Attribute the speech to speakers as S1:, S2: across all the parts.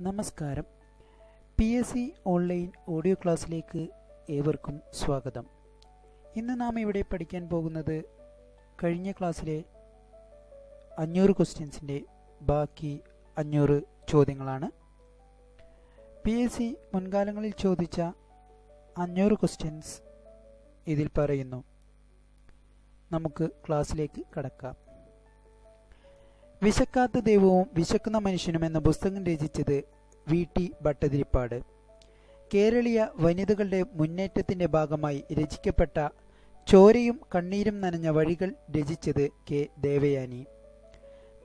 S1: നമസ്കാരം. P S C online audio ക്ലാസ്സിലേക്ക് ഏവർക്കും സ്വാഗതം. ഇന്ന് നാം ഇവിടെ പഠിക്കാൻ പോകുന്നത് കഴിഞ്ഞ ക്ലാസ്സിലെ അഞ്ഞൂറ് ക്വസ്റ്റ്യൻസിന്റെ ബാക്കി അഞ്ഞൂറ് ചോദ്യങ്ങളാണ്. പി എസ് സി മുൻകാലങ്ങളിൽ ചോദിച്ച അഞ്ഞൂറ് ക്വസ്റ്റ്യൻസ് ഇതിൽ പറയുന്നു. നമുക്ക് ക്ലാസ്സിലേക്ക് കടക്കാം. വിശക്കാത്ത ദൈവവും വിശക്കുന്ന മനുഷ്യനും എന്ന പുസ്തകം രചിച്ചത് വി. ടി. ഭട്ടതിരിപ്പാട്. കേരളീയ വനിതകളുടെ മുന്നേറ്റത്തിന്റെ ഭാഗമായി രചിക്കപ്പെട്ട ചോരയും കണ്ണീരും നനഞ്ഞ വഴികൾ രചിച്ചത് കെ. ദേവയാനി.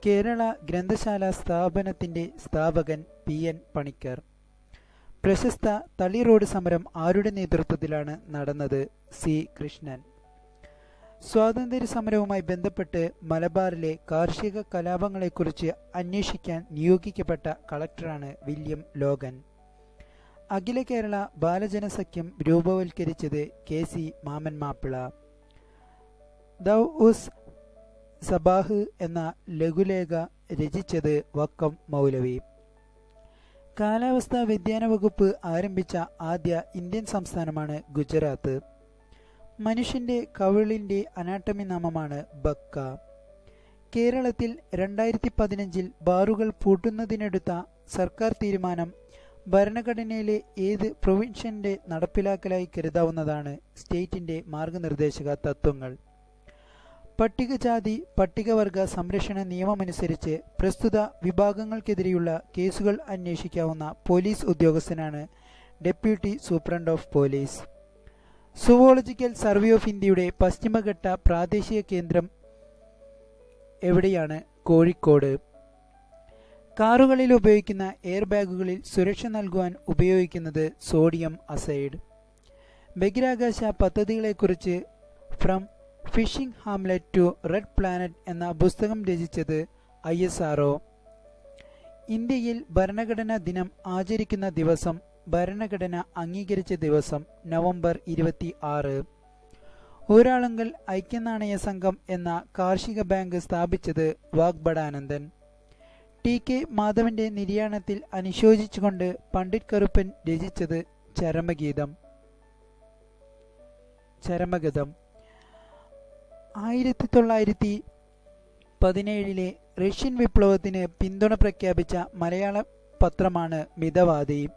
S1: കേരള ഗ്രന്ഥശാല സ്ഥാപനത്തിന്റെ സ്ഥാപകൻ പി. എൻ. പണിക്കർ. പ്രശസ്ത തളി റോഡ് സമരം ആരുടെ നേതൃത്വത്തിലാണ് നടന്നത്? സി. കൃഷ്ണൻ. സ്വാതന്ത്ര്യ സമരവുമായി ബന്ധപ്പെട്ട് മലബാറിലെ കാർഷിക കലാപങ്ങളെക്കുറിച്ച് അന്വേഷിക്കാൻ നിയോഗിക്കപ്പെട്ട കളക്ടറാണ് വില്യം ലോഗൻ. അഖില കേരള ബാലജനസഖ്യം രൂപവൽക്കരിച്ചത് K C Mammen Mappillai. Thou ഉസ് സബാഹ് എന്ന ലഘുലേഖ രചിച്ചത് വക്കം മൗലവി. കാലാവസ്ഥാ വ്യതിയാന വകുപ്പ് ആരംഭിച്ച ആദ്യ ഇന്ത്യൻ സംസ്ഥാനമാണ് ഗുജറാത്ത്. മനുഷ്യന്റെ കവിളിന്റെ അനാട്ടമി നാമമാണ് ബക്ക. കേരളത്തിൽ രണ്ടായിരത്തി പതിനഞ്ചിൽ ബാറുകൾ പൂട്ടുന്നതിനെടുത്ത സർക്കാർ തീരുമാനം ഭരണഘടനയിലെ ഏത് പ്രൊവിൻഷ്യന്റെ നടപ്പിലാക്കലായി കരുതാവുന്നതാണ് സ്റ്റേറ്റിന്റെ മാർഗനിർദ്ദേശക തത്വങ്ങൾ. പട്ടികജാതി പട്ടികവർഗ സംരക്ഷണ നിയമമനുസരിച്ച് പ്രസ്തുത വിഭാഗങ്ങൾക്കെതിരെയുള്ള കേസുകൾ അന്വേഷിക്കാവുന്ന പോലീസ് ഉദ്യോഗസ്ഥനാണ് deputy superintendent of police. Zoological survey of ഇന്ത്യയുടെ പശ്ചിമഘട്ട പ്രാദേശിക കേന്ദ്രം എവിടെയാണ്? കോഴിക്കോട്. കാറുകളിൽ ഉപയോഗിക്കുന്ന എയർ ബാഗുകളിൽ സുരക്ഷ നൽകുവാൻ ഉപയോഗിക്കുന്നത് സോഡിയം അസൈഡ്. ബഹിരാകാശ പദ്ധതികളെക്കുറിച്ച് from fishing hamlet to red planet എന്ന പുസ്തകം രചിച്ചത് ഐ ഇന്ത്യയിൽ ഭരണഘടനാ ദിനം ആചരിക്കുന്ന ദിവസം ഭരണഘടന അംഗീകരിച്ച ദിവസം നവംബർ ഇരുപത്തി ആറ് ഊരാളുങ്കൽ ഐക്യനാണയ സംഘം എന്ന കാർഷിക ബാങ്ക് സ്ഥാപിച്ചത് വാഗ്ബടാനന്ദൻ ടി കെ മാധവന്റെ നിര്യാണത്തിൽ അനുശോചിച്ചുകൊണ്ട് പണ്ഡിറ്റ് കറുപ്പൻ രചിച്ചത് ചരമഗീതം. ചരമഗതം. ആയിരത്തി തൊള്ളായിരത്തി പതിനേഴിലെ റഷ്യൻ വിപ്ലവത്തിന് പിന്തുണ പ്രഖ്യാപിച്ച മലയാള പത്രമാണ് മിതവാദി.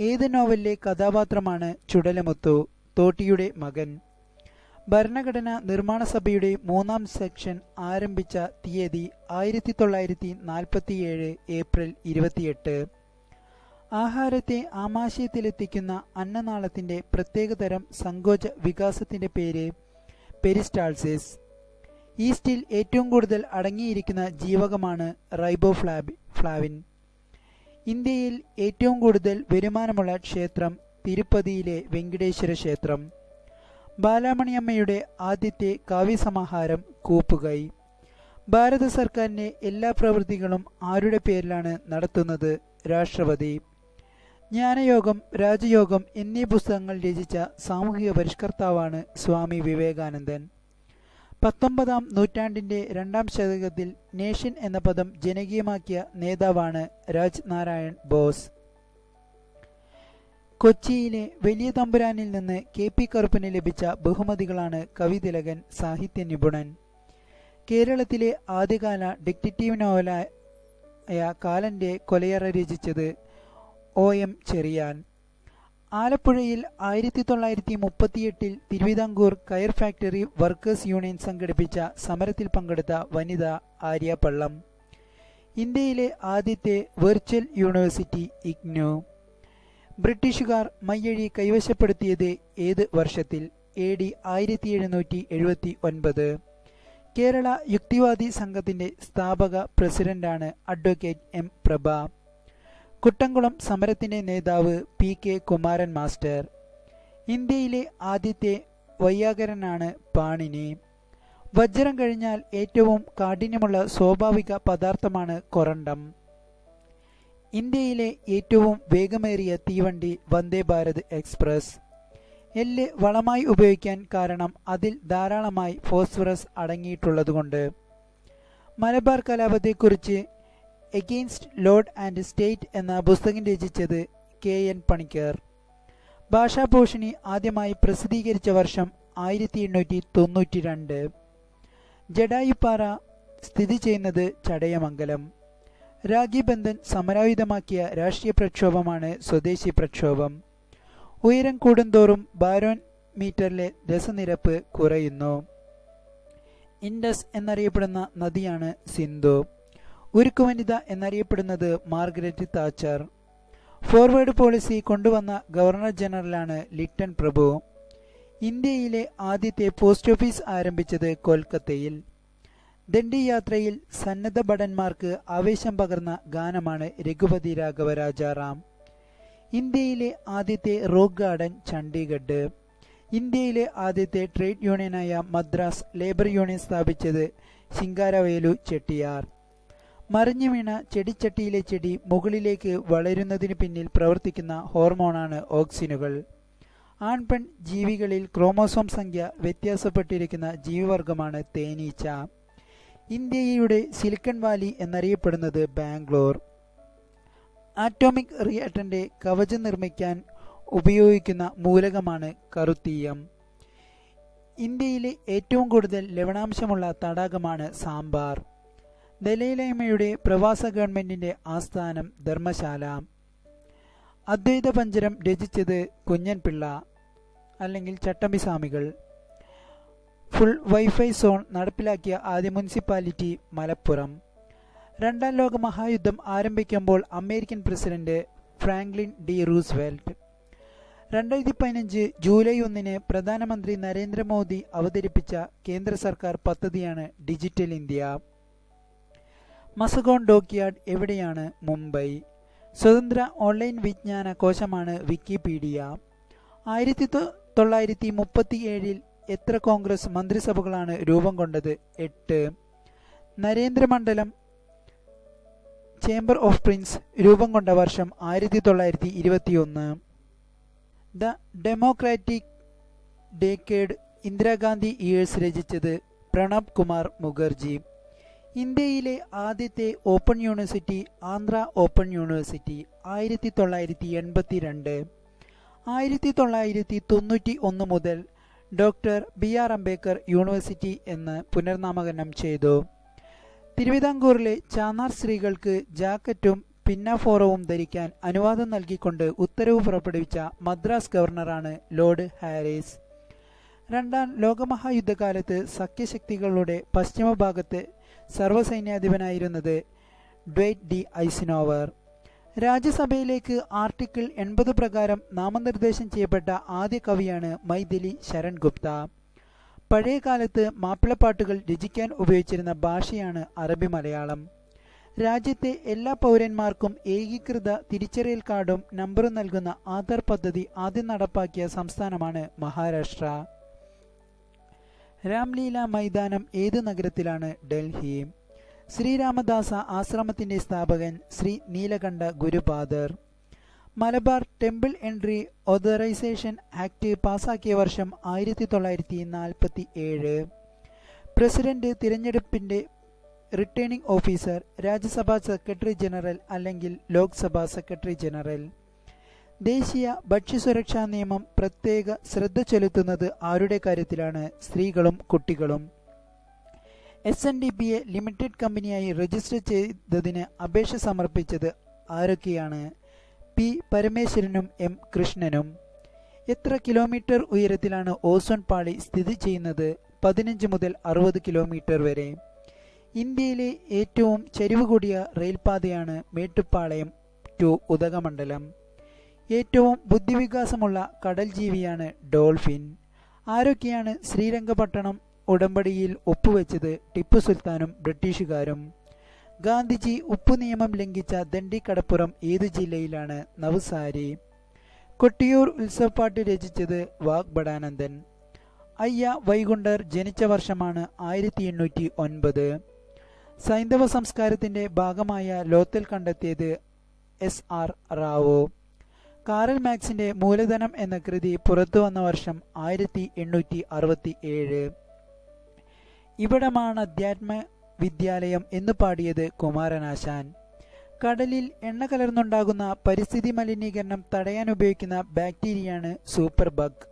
S1: ഏത് നോവലിലെ കഥാപാത്രമാണ് ചുടലമുത്തു? തോട്ടിയുടെ മകൻ. ഭരണഘടന നിർമ്മാണ സഭയുടെ മൂന്നാം സെക്ഷൻ ആരംഭിച്ച തീയതി ആയിരത്തി തൊള്ളായിരത്തി നാൽപ്പത്തിയേഴ് ഏപ്രിൽ ഇരുപത്തിയെട്ട്. ആഹാരത്തെ ആമാശയത്തിലെത്തിക്കുന്ന അന്നനാളത്തിന്റെ പ്രത്യേകതരം സങ്കോച വികാസത്തിന്റെ പേര് പെരിസ്റ്റാൾസിസ്. ഈസ്റ്റിൽ ഏറ്റവും കൂടുതൽ അടങ്ങിയിരിക്കുന്ന ജീവകമാണ് റൈബോഫ്ലാബി ഫ്ലാവിൻ. ഇന്ത്യയിൽ ഏറ്റവും കൂടുതൽ വരുമാനമുള്ള ക്ഷേത്രം തിരുപ്പതിയിലെ വെങ്കടേശ്വര ക്ഷേത്രം. ബാലാമണിയമ്മയുടെ ആദ്യത്തെ കാവ്യസമാഹാരം കൂപ്പുകൈ. ഭാരത സർക്കാരിന്റെ എല്ലാ പ്രവൃത്തികളും ആരുടെ പേരിലാണ് നടത്തുന്നത്? രാഷ്ട്രപതി. ജ്ഞാനയോഗം രാജയോഗം എന്നീ പുസ്തകങ്ങൾ രചിച്ച സാമൂഹിക പരിഷ്കർത്താവാണ് സ്വാമി വിവേകാനന്ദൻ. പത്തൊമ്പതാം നൂറ്റാണ്ടിന്റെ രണ്ടാം ശതകത്തിൽ നേഷൻ എന്ന പദം ജനകീയമാക്കിയ നേതാവാണ് രാജ് നാരായൺ ബോസ്. കൊച്ചിയിലെ വലിയ തമ്പുരാനിൽ നിന്ന് കെ പി കറുപ്പിന് ലഭിച്ച ബഹുമതികളാണ് കവിതിലകൻ സാഹിത്യ നിപുണൻ. കേരളത്തിലെ ആദ്യകാല ഡിക്റ്റേറ്റീവ് നോവലായ കാലന്റെ കൊലയറ രചിച്ചത് ഒ എം ചെറിയാൻ. ആലപ്പുഴയിൽ ആയിരത്തി തൊള്ളായിരത്തി മുപ്പത്തിയെട്ടിൽ തിരുവിതാംകൂർ കയർ ഫാക്ടറി വർക്കേഴ്സ് യൂണിയൻ സംഘടിപ്പിച്ച സമരത്തിൽ പങ്കെടുത്ത വനിത ആര്യ പള്ളം. ഇന്ത്യയിലെ ആദ്യത്തെ വെർച്വൽ യൂണിവേഴ്സിറ്റി ഇഗ്നു. ബ്രിട്ടീഷുകാർ മയ്യഴി കൈവശപ്പെടുത്തിയത് ഏത് വർഷത്തിൽ? എ ഡി ആയിരത്തി എഴുന്നൂറ്റി എഴുപത്തി ഒൻപത് കേരള യുക്തിവാദി സംഘത്തിന്റെ സ്ഥാപക പ്രസിഡന്റാണ് അഡ്വക്കേറ്റ് എം പ്രഭ. കുട്ടംകുളം സമരത്തിന്റെ നേതാവ് പി കെ കുമാരൻ മാസ്റ്റർ. ഇന്ത്യയിലെ ആദ്യത്തെ വൈയാകരനാണ് പാണിനി. വജ്രം കഴിഞ്ഞാൽ ഏറ്റവും കാഠിന്യമുള്ള സ്വാഭാവിക പദാർത്ഥമാണ് കൊറണ്ടം ഇന്ത്യയിലെ ഏറ്റവും വേഗമേറിയ തീവണ്ടി വന്ദേ ഭാരത് എക്സ്പ്രസ്. എല്ല് വളമായി ഉപയോഗിക്കാൻ കാരണം അതിൽ ധാരാളമായി ഫോസ്ഫറസ് അടങ്ങിയിട്ടുള്ളതുകൊണ്ട്. മലബാർ കലാപത്തെക്കുറിച്ച് എഗെയിൻസ്റ്റ് ലോഡ് ആൻഡ് സ്റ്റേറ്റ് എന്ന പുസ്തകം രചിച്ചത് കെ എൻ പണിക്കർ. ഭാഷാഭൂഷണി ആദ്യമായി പ്രസിദ്ധീകരിച്ച വർഷം ആയിരത്തി എണ്ണൂറ്റി തൊണ്ണൂറ്റി രണ്ട് ജഡായുപ്പാറ സ്ഥിതി ചെയ്യുന്നത് ചടയമംഗലം. രാഖി ബന്ധൻ സമരായുധമാക്കിയ രാഷ്ട്രീയ പ്രക്ഷോഭമാണ് സ്വദേശി പ്രക്ഷോഭം. ഉയരം കൂടുന്തോറും ബാരോൺ മീറ്ററിലെ രസനിരപ്പ് കുറയുന്നു. ഇൻഡസ് എന്നറിയപ്പെടുന്ന നദിയാണ് സിന്ധു. ഉരുക്കുവനിത എന്നറിയപ്പെടുന്നത് മാർഗരറ്റ് താച്ചർ. ഫോർവേഡ് പോളിസി കൊണ്ടുവന്ന ഗവർണർ ജനറലാണ് ലിറ്റൺ പ്രഭു. ഇന്ത്യയിലെ ആദ്യത്തെ പോസ്റ്റ് ഓഫീസ് ആരംഭിച്ചത് കൊൽക്കത്തയിൽ. ദണ്ഡി യാത്രയിൽ സന്നദ്ധ ഭടന്മാർക്ക് ആവേശം പകർന്ന ഗാനമാണ് രഘുപതി രാഘവ രാജാറാം ഇന്ത്യയിലെ ആദ്യത്തെ റോക്ക് ഗാർഡൻ ചണ്ഡീഗഡ്. ഇന്ത്യയിലെ ആദ്യത്തെ ട്രേഡ് യൂണിയനായ മദ്രാസ് ലേബർ യൂണിയൻ സ്ഥാപിച്ചത് ശിങ്കാരവേലു ചെട്ടിയാർ. മറിഞ്ഞു വീണ ചെടിച്ചട്ടിയിലെ ചെടി മുകളിലേക്ക് വളരുന്നതിന് പിന്നിൽ പ്രവർത്തിക്കുന്ന ഹോർമോണാണ് ഓക്സിനുകൾ. ആൺപെൺ ജീവികളിൽ ക്രോമോസോം സംഖ്യ വ്യത്യാസപ്പെട്ടിരിക്കുന്ന ജീവിവർഗമാണ് തേനീച്ച. ഇന്ത്യയുടെ സിലിക്കൺ വാലി എന്നറിയപ്പെടുന്നത് ബാംഗ്ലൂർ. ആറ്റോമിക് റിയാക്ടന്റെ കവചം നിർമ്മിക്കാൻ ഉപയോഗിക്കുന്ന മൂലകമാണ് കറുത്തീയം. ഇന്ത്യയിലെ ഏറ്റവും കൂടുതൽ ലവണാംശമുള്ള തടാകമാണ് സാമ്പാർ. ദലൈലമയുടെ പ്രവാസ ഗവൺമെന്റിന്റെ ആസ്ഥാനം ധർമ്മശാല. അദ്വൈത പഞ്ചരം രചിച്ചത് കുഞ്ഞൻപിള്ള അല്ലെങ്കിൽ ചട്ടമ്പിസ്വാമികൾ. ഫുൾ വൈഫൈ സോൺ നടപ്പിലാക്കിയ ആദ്യ മുനിസിപ്പാലിറ്റി മലപ്പുറം. രണ്ടാം ലോക മഹായുദ്ധം ആരംഭിക്കുമ്പോൾ American president Franklin D Roosevelt രണ്ടായിരത്തി പതിനഞ്ച് ജൂലൈ ഒന്നിന് പ്രധാനമന്ത്രി നരേന്ദ്രമോദി അവതരിപ്പിച്ച കേന്ദ്ര സർക്കാർ പദ്ധതിയാണ് ഡിജിറ്റൽ ഇന്ത്യ. മസഗോൺ ഡോക്യാർഡ് എവിടെയാണ്? മുംബൈ. സ്വതന്ത്ര ഓൺലൈൻ വിജ്ഞാന കോശമാണ് വിക്കിപീഡിയ. ആയിരത്തി തൊള്ളായിരത്തി മുപ്പത്തി ഏഴിൽ എത്ര കോൺഗ്രസ് മന്ത്രിസഭകളാണ് രൂപം കൊണ്ടത്? എട്ട്. നരേന്ദ്രമണ്ഡലം ചേംബർ ഓഫ് പ്രിൻസ് രൂപം കൊണ്ട വർഷം ആയിരത്തി തൊള്ളായിരത്തി ഇരുപത്തിയൊന്ന് ദ ഡെമോക്രാറ്റിക് ഡേക്കേഡ് ഇന്ദിരാഗാന്ധി ഇയേഴ്സ് രചിച്ചത് പ്രണബ് കുമാർ മുഖർജി. ഇന്ത്യയിലെ ആദ്യത്തെ open university Andhra open university ആയിരത്തി തൊള്ളായിരത്തി എൺപത്തി രണ്ട് ആയിരത്തി തൊള്ളായിരത്തി തൊണ്ണൂറ്റി ഒന്ന് മുതൽ doctor B R Ambedkar university എന്ന് പുനർനാമകരണം ചെയ്തു. തിരുവിതാംകൂറിലെ ചാന്നാർ സ്ത്രീകൾക്ക് ജാക്കറ്റും പിന്നാഫോറവും ധരിക്കാൻ അനുവാദം നൽകിക്കൊണ്ട് ഉത്തരവ് പുറപ്പെടുവിച്ച മദ്രാസ് ഗവർണറാണ് ലോർഡ് ഹാരിസ്. രണ്ടാം ലോകമഹായുദ്ധകാലത്ത് സഖ്യശക്തികളുടെ പശ്ചിമഭാഗത്ത് സർവസൈന്യാധിപനായിരുന്നത് ഡ്വൈറ്റ് ഡി ഐസിനോവർ. രാജ്യസഭയിലേക്ക് ആർട്ടിക്കിൾ എൺപത് പ്രകാരം നാമനിർദ്ദേശം ചെയ്യപ്പെട്ട ആദ്യ കവിയാണ് മൈഥിലി ശരൺ ഗുപ്ത പഴയ കാലത്ത് മാപ്പിളപ്പാട്ടുകൾ രചിക്കാൻ ഉപയോഗിച്ചിരുന്ന ഭാഷയാണ് അറബി മലയാളം. രാജ്യത്തെ എല്ലാ പൗരന്മാർക്കും ഏകീകൃത തിരിച്ചറിയൽ കാർഡും നമ്പറും നൽകുന്ന ആധാർ പദ്ധതി ആദ്യം നടപ്പാക്കിയ സംസ്ഥാനമാണ് മഹാരാഷ്ട്ര. രാംലീല മൈതാനം ഏത് നഗരത്തിലാണ്? ഡൽഹി. ശ്രീരാമദാസ ആശ്രമത്തിന്റെ സ്ഥാപകൻ Sree Neelakanta Gurupadar. Malabar temple entry authorisation act പാസാക്കിയ വർഷം ആയിരത്തി തൊള്ളായിരത്തി നാൽപ്പത്തി ഏഴ് പ്രസിഡന്റ് തിരഞ്ഞെടുപ്പിന്റെ returning officer Rajya Sabha secretary general അല്ലെങ്കിൽ ലോക്സഭാ സെക്രട്ടറി ജനറൽ. ദേശീയ ഭക്ഷ്യസുരക്ഷാ നിയമം പ്രത്യേക ശ്രദ്ധ ചെലുത്തുന്നത് ആരുടെ കാര്യത്തിലാണ്? സ്ത്രീകളും കുട്ടികളും. S N D P A limited കമ്പനിയായി register ചെയ്തതിന് അപേക്ഷ സമർപ്പിച്ചത് ആരൊക്കെയാണ്? പി പരമേശ്വരനും എം കൃഷ്ണനും. എത്ര കിലോമീറ്റർ ഉയരത്തിലാണ് ഓസോൺ പാളി സ്ഥിതി ചെയ്യുന്നത്? പതിനഞ്ച് മുതൽ അറുപത് കിലോമീറ്റർ വരെ. ഇന്ത്യയിലെ ഏറ്റവും ചരിവ് കൂടിയ റെയിൽപാതയാണ് മേട്ടുപ്പാളയം ടു ഉദകമണ്ഡലം. ഏറ്റവും ബുദ്ധിവികാസമുള്ള കടൽ ജീവിയാണ് ഡോൾഫിൻ. ആരൊക്കെയാണ് ശ്രീരംഗപട്ടണം ഉടമ്പടിയിൽ ഒപ്പുവെച്ചത് ടിപ്പു സുൽത്താനും ബ്രിട്ടീഷുകാരും. ഗാന്ധിജി ഉപ്പു നിയമം ലംഘിച്ച ദണ്ഡിക്കടപ്പുറം ഏത് ജില്ലയിലാണ് നവസാരി. കൊട്ടിയൂർ ഉത്സവപ്പാട്ട് രചിച്ചത് വാഗ്ബടാനന്ദൻ അയ്യ വൈകുണ്ടർ ജനിച്ച വർഷമാണ് ആയിരത്തി എണ്ണൂറ്റി ഒൻപത് സൈന്ധവ സംസ്കാരത്തിന്റെ ഭാഗമായ ലോത്തൽ കണ്ടെത്തിയത് എസ് ആർ റാവോ. കാറൽ മാക്സിന്റെ മൂലധനം എന്ന കൃതി പുറത്തു വന്ന വർഷം ആയിരത്തി എണ്ണൂറ്റി അറുപത്തി ഏഴ് ഇവിടമാണ് അധ്യാത്മ വിദ്യാലയം എന്ന് പാടിയത് കുമാരനാശാൻ കടലിൽ എണ്ണ കലർന്നുണ്ടാകുന്ന പരിസ്ഥിതി മലിനീകരണം തടയാൻ ഉപയോഗിക്കുന്ന ബാക്ടീരിയയാണ് സൂപ്പർ ബഗ്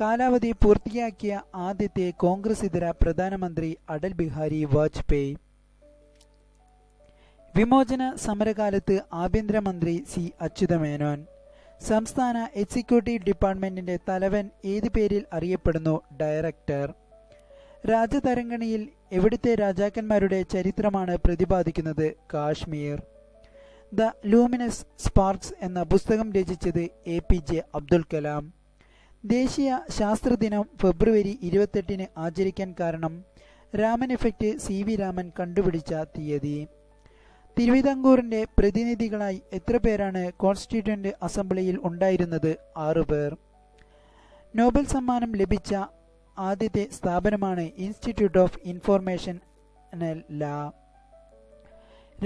S1: കാലാവധി പൂർത്തിയാക്കിയ ആദ്യത്തെ കോൺഗ്രസ് ഇതര പ്രധാനമന്ത്രി അടൽ ബിഹാരി വാജ്പേയി. വിമോചന സമരകാലത്ത് ആഭ്യന്തരമന്ത്രി സി. അച്യുതമേനോൻ. സംസ്ഥാന എക്സിക്യൂട്ടീവ് ഡിപ്പാർട്ട്മെന്റിന്റെ തലവൻ ഏത് പേരിൽ അറിയപ്പെടുന്നു? ഡയറക്ടർ. രാജതരംഗണിയിൽ എവിടുത്തെ രാജാക്കന്മാരുടെ ചരിത്രമാണ് പ്രതിപാദിക്കുന്നത്? കാശ്മീർ. ദ ലൂമിനസ് സ്പാർക്സ് എന്ന പുസ്തകം രചിച്ചത് A P J Abdul Kalam. ദേശീയ ശാസ്ത്രദിനം ഫെബ്രുവരി ഇരുപത്തെട്ടിന് ആചരിക്കാൻ കാരണം Raman effect C V Raman കണ്ടുപിടിച്ച തീയതി. തിരുവിതാംകൂറിന്റെ പ്രതിനിധികളായി എത്ര പേരാണ് കോൺസ്റ്റിറ്റ്യൂന്റ് അസംബ്ലിയിൽ ഉണ്ടായിരുന്നത്? ആറുപേർ നോബൽ സമ്മാനം ലഭിച്ച ആദ്യത്തെ സ്ഥാപനമാണ് ഇൻസ്റ്റിറ്റ്യൂട്ട് ഓഫ് ഇൻഫോർമേഷൻ ലാ.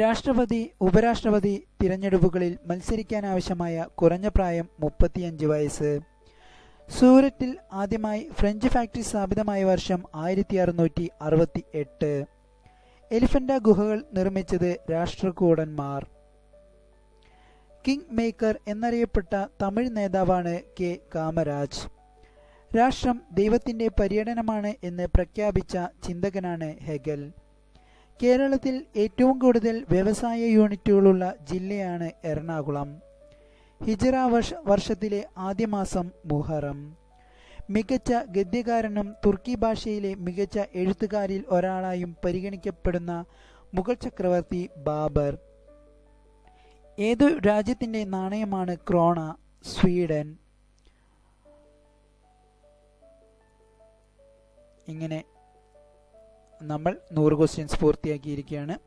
S1: രാഷ്ട്രപതി ഉപരാഷ്ട്രപതി തിരഞ്ഞെടുപ്പുകളിൽ മത്സരിക്കാനാവശ്യമായ കുറഞ്ഞ പ്രായം മുപ്പത്തിയഞ്ച് വയസ്സ്. സൂററ്റിൽ ആദ്യമായി ഫ്രഞ്ച് ഫാക്ടറി സ്ഥാപിതമായ വർഷം ആയിരത്തി അറുന്നൂറ്റി അറുപത്തി എട്ട് എലിഫന്റ ഗുഹകൾ നിർമ്മിച്ചത് രാഷ്ട്രകൂടന്മാർ. കിങ് മേക്കർ എന്നറിയപ്പെട്ട തമിഴ് നേതാവാണ് കെ കാമരാജ്. രാഷ്ട്രം ദൈവത്തിന്റെ പര്യടനമാണ് എന്ന് പ്രഖ്യാപിച്ച ചിന്തകനാണ് ഹെഗൽ. കേരളത്തിൽ ഏറ്റവും കൂടുതൽ വ്യവസായ യൂണിറ്റുകളുള്ള ജില്ലയാണ് എറണാകുളം. ഹിജറ വർഷ വർഷത്തിലെ ആദ്യ മാസം മുഹറം. മികച്ച ഗദ്യകാരനും തുർക്കി ഭാഷയിലെ മികച്ച എഴുത്തുകാരിൽ ഒരാളായും പരിഗണിക്കപ്പെടുന്ന മുഗൾ ചക്രവർത്തി ബാബർ. ഏതു രാജ്യത്തിന്റെ നാണയമാണ് ക്രോണ സ്വീഡൻ? ഇങ്ങനെ നമ്മൾ നൂറ് ക്വസ്റ്റ്യൻസ് പൂർത്തിയാക്കിയിരിക്കുകയാണ്.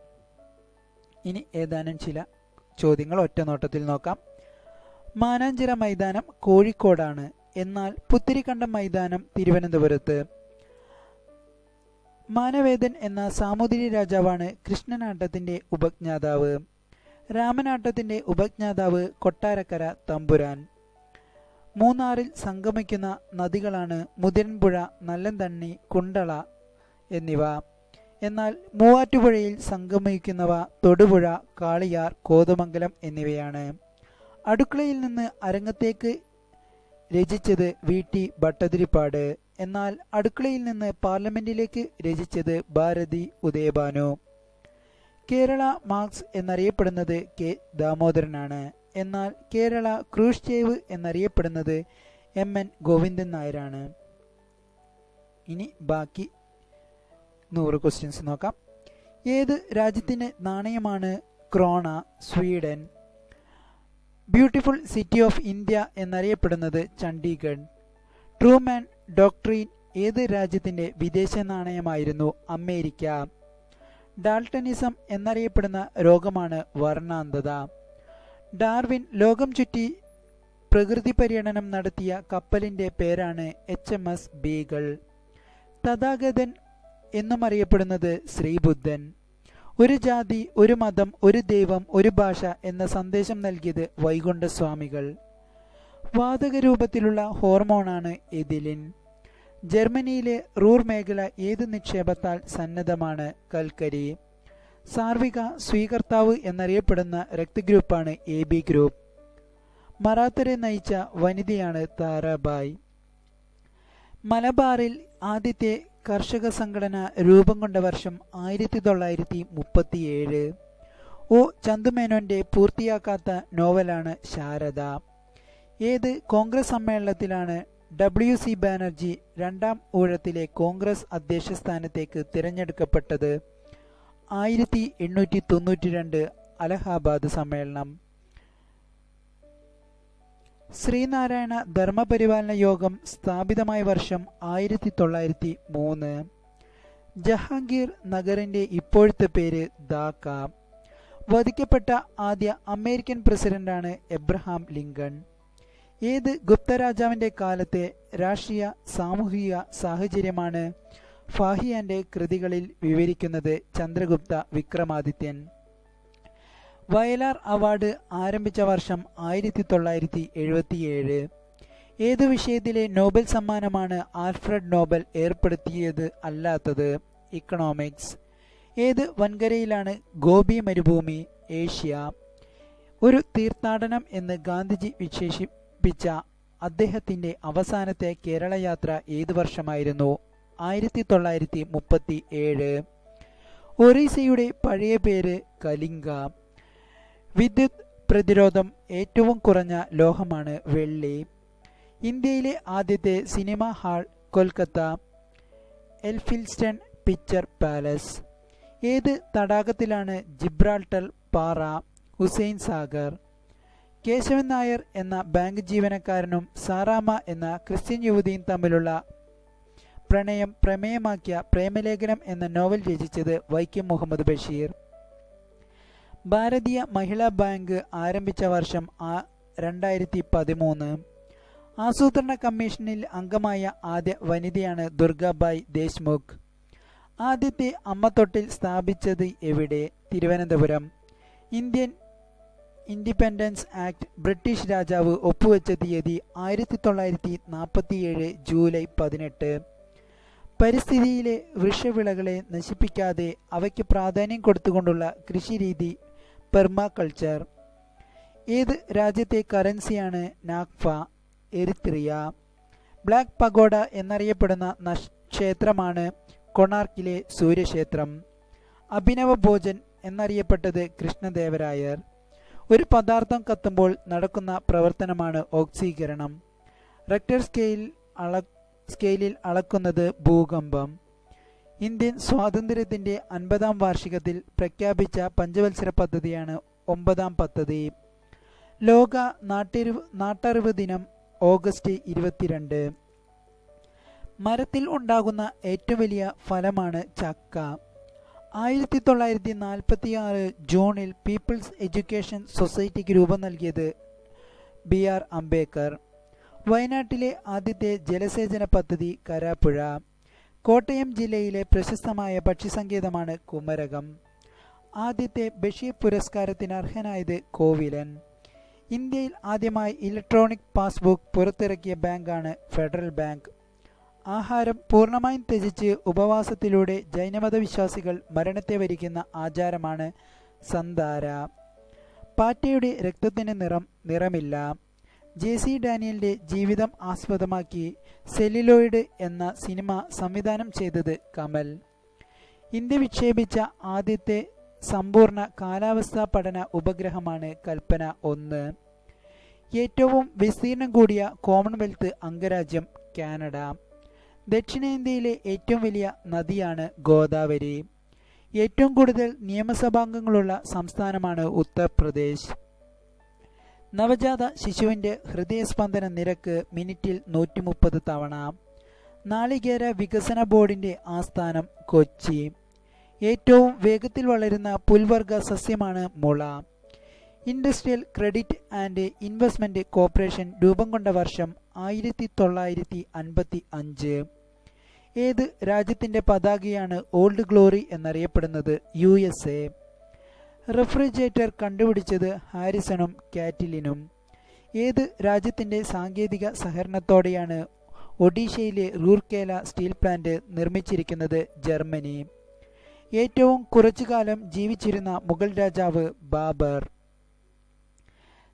S1: ഇനി ഏതാനും ചില ചോദ്യങ്ങൾ ഒറ്റ നോട്ടത്തിൽ നോക്കാം. മാനാഞ്ചിറ മൈതാനം കോഴിക്കോടാണ്. എന്നാൽ പുത്തിരിക്കണ്ടം മൈതാനം തിരുവനന്തപുരത്ത്. മാനവേദൻ എന്ന സാമൂതിരി രാജാവാണ് കൃഷ്ണനാട്ടത്തിന്റെ ഉപജ്ഞാതാവ്. രാമനാട്ടത്തിന്റെ ഉപജ്ഞാതാവ് കൊട്ടാരക്കര തമ്പുരാൻ. മൂന്നാറിൽ സംഗമിക്കുന്ന നദികളാണ് മുതിരൻപുഴ നല്ലന്തണ്ണി കുണ്ടള എന്നിവ. എന്നാൽ മൂവാറ്റുപുഴയിൽ സംഗമിക്കുന്നവ തൊടുപുഴ കാളിയാർ കോതമംഗലം എന്നിവയാണ്. അടുക്കളയിൽ നിന്ന് അരങ്ങത്തേക്ക് രചിച്ചത് വി ടി ഭട്ടതിരിപ്പാട്. എന്നാൽ അടുക്കളയിൽ നിന്ന് പാർലമെന്റിലേക്ക് രചിച്ചത് ഭാരതി ഉദയഭാനു. കേരള മാർക്സ് എന്നറിയപ്പെടുന്നത് കെ ദാമോദരനാണ്. എന്നാൽ കേരള ക്രൂഷ്ചേവ് എന്നറിയപ്പെടുന്നത് എം എൻ ഗോവിന്ദൻ നായരാണ്. ഇനി ബാക്കി നൂറ് ക്വസ്റ്റ്യൻസ് നോക്കാം. ഏത് രാജ്യത്തിന്റെ നാണയമാണ് krona Sweden beautiful city of India എന്നറിയപ്പെടുന്നത് ചണ്ഡീഗഡ്. ട്രൂമാൻ ഡോക്ട്രീൻ ഏത് രാജ്യത്തിന്റെ വിദേശ നാണയമായിരുന്നു? അമേരിക്ക. ഡാൾട്ടനിസം എന്നറിയപ്പെടുന്ന രോഗമാണ് വർണാന്തത. ഡാർവിൻ ലോകം ചുറ്റി പ്രകൃതി പര്യടനം നടത്തിയ കപ്പലിന്റെ പേരാണ് എച്ച് എം എസ് ബീഗൾ. തഥാഗതൻ എന്നും അറിയപ്പെടുന്നത് ശ്രീബുദ്ധൻ. ഒരു ജാതി ഒരു മതം ഒരു ദൈവം ഒരു ഭാഷ എന്ന സന്ദേശം നൽകിയത് വൈകുണ്ഠസ്വാമികൾ വാതക രൂപത്തിലുള്ള ഹോർമോണാണ് എതിലിൻ ജർമ്മനിയിലെ റൂർ മേഖല ഏത് നിക്ഷേപത്താൽ സന്നദ്ധമാണ് കൽക്കരി. സാർവിക സ്വീകർത്താവ് എന്നറിയപ്പെടുന്ന രക്തഗ്രൂപ്പാണ് എ ബി ഗ്രൂപ്പ്. മറാത്തരെ നയിച്ച വനിതയാണ് താരാബായ് മലബാറിൽ ആദ്യത്തെ കർഷക സംഘടന രൂപം കൊണ്ട വർഷം ആയിരത്തി തൊള്ളായിരത്തി മുപ്പത്തിയേഴ് ഒ ചന്തുമേനോന്റെ പൂർത്തിയാക്കാത്ത നോവലാണ് ശാരദ. ഏത് കോൺഗ്രസ് സമ്മേളനത്തിലാണ് ഡബ്ല്യു സി ബാനർജി രണ്ടാം ഊഴത്തിലെ കോൺഗ്രസ് അധ്യക്ഷ സ്ഥാനത്തേക്ക് തിരഞ്ഞെടുക്കപ്പെട്ടത്? ആയിരത്തി എണ്ണൂറ്റി തൊണ്ണൂറ്റി രണ്ട് അലഹാബാദ് സമ്മേളനം. ശ്രീനാരായണ ധർമ്മപരിപാലന യോഗം സ്ഥാപിതമായ വർഷം ആയിരത്തി തൊള്ളായിരത്തി മൂന്ന് ജഹാംഗീർ നഗറിന്റെ ഇപ്പോഴത്തെ പേര് ധാക്ക. വധിക്കപ്പെട്ട ആദ്യ അമേരിക്കൻ പ്രസിഡന്റാണ് എബ്രഹാം ലിങ്കൺ. ഏത് ഗുപ്തരാജാവിന്റെ കാലത്തെ രാഷ്ട്രീയ സാമൂഹിക സാഹചര്യമാണ് ഫാഹിയാന്റെ കൃതികളിൽ വിവരിക്കുന്നത് ചന്ദ്രഗുപ്ത വിക്രമാദിത്യൻ. വയലാർ അവാർഡ് ആരംഭിച്ച വർഷം ആയിരത്തി തൊള്ളായിരത്തി എഴുപത്തിയേഴ് ഏതു വിഷയത്തിലെ നോബൽ സമ്മാനമാണ് ആൽഫ്രഡ് നോബൽ ഏർപ്പെടുത്തിയത് അല്ലാത്തത്? ഇക്കണോമിക്സ്. ഏത് വൻകരയിലാണ് ഗോപി മരുഭൂമി ഏഷ്യ? ഒരു തീർത്ഥാടനം എന്ന് ഗാന്ധിജി വിശേഷിപ്പിച്ച അദ്ദേഹത്തിന്റെ അവസാനത്തെ കേരള യാത്ര ഏത് വർഷമായിരുന്നു? ആയിരത്തി തൊള്ളായിരത്തി മുപ്പത്തി ഏഴ് ഒറീസയുടെ പഴയ പേര് കലിംഗ. വിദ്യുത് പ്രതിരോധം ഏറ്റവും കുറഞ്ഞ ലോഹമാണ് വെള്ളി. ഇന്ത്യയിലെ ആദ്യത്തെ cinema hall Kolkata. Elphinstone picture palace. ഏത് തടാകത്തിലാണ് ജിബ്രാൾട്ടൽ പാറ ഹുസൈൻ സാഗർ. കേശവൻ നായർ എന്ന ബാങ്ക് ജീവനക്കാരനും സാറാമ എന്ന ക്രിസ്ത്യൻ യുവതിയും തമ്മിലുള്ള പ്രണയം പ്രമേയമാക്കിയ പ്രേമലേഖനം എന്ന നോവൽ രചിച്ചത് വൈക്കം മുഹമ്മദ് ബഷീർ. ഭാരതീയ മഹിളാ ബാങ്ക് ആരംഭിച്ച വർഷം ആ രണ്ടായിരത്തി പതിമൂന്ന് ആസൂത്രണ കമ്മീഷനിൽ അംഗമായ ആദ്യ വനിതയാണ് ദുർഗാബായ് ദേശ്മുഖ്. ആദ്യത്തെ അമ്മത്തൊട്ടിൽ സ്ഥാപിച്ചത് എവിടെ? Thiruvananthapuram. Indian independence act British രാജാവ് ഒപ്പുവെച്ച തീയതി ആയിരത്തി തൊള്ളായിരത്തി നാൽപ്പത്തിയേഴ് ജൂലൈ പതിനെട്ട്. പരിസ്ഥിതിയിലെ വൃക്ഷവിളകളെ നശിപ്പിക്കാതെ അവയ്ക്ക് പ്രാധാന്യം കൊടുത്തുകൊണ്ടുള്ള കൃഷിരീതി പെർമാകൾച്ചർ ഏത് രാജ്യത്തെ കറൻസിയാണ് നാഗ്ഫ എരിത്രിയ? ബ്ലാക്ക് പഗോഡ എന്നറിയപ്പെടുന്ന ക്ഷേത്രമാണ് കൊണാർക്കിലെ സൂര്യക്ഷേത്രം. അഭിനവ ഭോജൻ എന്നറിയപ്പെട്ടത് കൃഷ്ണദേവരായർ. ഒരു പദാർത്ഥം കത്തുമ്പോൾ നടക്കുന്ന പ്രവർത്തനമാണ് ഓക്സീകരണം. റെക്ടർ സ്കെയിൽ അള സ്കെയിലിൽ അളക്കുന്നത് ഭൂകമ്പം. ഇന്ത്യൻ സ്വാതന്ത്ര്യത്തിന്റെ അൻപതാം വാർഷികത്തിൽ പ്രഖ്യാപിച്ച പഞ്ചവത്സര പദ്ധതിയാണ് ഒമ്പതാം പദ്ധതി. ലോക നാട്ടറിവ് നാട്ടറിവ് ദിനം ഓഗസ്റ്റ് ഇരുപത്തിരണ്ട്. മരത്തിൽ ഉണ്ടാകുന്ന ഏറ്റവും വലിയ ഫലമാണ് ചക്ക. ആയിരത്തി തൊള്ളായിരത്തി നാൽപ്പത്തി ആറ് ജൂണിൽ പീപ്പിൾസ് എഡ്യൂക്കേഷൻ സൊസൈറ്റിക്ക് രൂപം നൽകിയത് ബി ആർ അംബേദ്കർ. വയനാട്ടിലെ ആദ്യത്തെ ജലസേചന പദ്ധതി കരാപ്പുഴ. കോട്ടയം ജില്ലയിലെ പ്രശസ്തമായ പക്ഷിസങ്കേതമാണ് കുമരകം. ആദ്യത്തെ ബഷീർ പുരസ്കാരത്തിന് അർഹനായത് കോവിലൻ. ഇന്ത്യയിൽ ആദ്യമായി ഇലക്ട്രോണിക് പാസ്ബുക്ക് പുറത്തിറക്കിയ ബാങ്കാണ് ഫെഡറൽ ബാങ്ക്. ആഹാരം പൂർണമായും ത്യജിച്ച് ഉപവാസത്തിലൂടെ ജൈനമത വിശ്വാസികൾ മരണത്തെ വരിക്കുന്ന ആചാരമാണ് സന്താര. പാറ്റയുടെ രക്തത്തിന് നിറം നിറമില്ല. ജെ സി ഡാനിയലിന്റെ ജീവിതം ആസ്പദമാക്കി സെല്ലുലോയിഡ് എന്ന സിനിമ സംവിധാനം ചെയ്തത് കമൽ. ഇന്ത്യ വിക്ഷേപിച്ച ആദ്യത്തെ സമ്പൂർണ കാലാവസ്ഥാ പഠന ഉപഗ്രഹമാണ് കൽപ്പന ഒന്ന്. ഏറ്റവും വിസ്തീർണം കൂടിയ കോമൺവെൽത്ത് അംഗരാജ്യം കാനഡ. ദക്ഷിണേന്ത്യയിലെ ഏറ്റവും വലിയ നദിയാണ് ഗോദാവരി. ഏറ്റവും കൂടുതൽ നിയമസഭാംഗങ്ങളുള്ള സംസ്ഥാനമാണ് ഉത്തർപ്രദേശ്. നവജാത ശിശുവിന്റെ ഹൃദയസ്പന്ദന നിരക്ക് മിനിറ്റിൽ നൂറ്റി മുപ്പത് തവണ. നാളികേര വികസന ബോർഡിന്റെ ആസ്ഥാനം കൊച്ചി. ഏറ്റവും വേഗത്തിൽ വളരുന്ന പുൽവർഗ സസ്യമാണ് മുള. Industrial credit and investment corporation രൂപം കൊണ്ട വർഷം ആയിരത്തി തൊള്ളായിരത്തി അൻപത്തി അഞ്ച് ഏത് രാജ്യത്തിന്റെ പതാകയാണ് ഓൾഡ് ഗ്ലോറി എന്നറിയപ്പെടുന്നത്? U S A. റെഫ്രിജറേറ്റർ കണ്ടുപിടിച്ചത് ഹാരിസണും കാറ്റിലിനും. ഏത് രാജ്യത്തിന്റെ സാങ്കേതിക സഹകരണത്തോടെയാണ് ഒഡീഷയിലെ റൂർക്കേല സ്റ്റീൽ പ്ലാന്റ് നിർമ്മിച്ചിരിക്കുന്നത് ജർമ്മനി? ഏറ്റവും കുറച്ചു കാലം ജീവിച്ചിരുന്ന മുഗൾ രാജാവ് ബാബർ.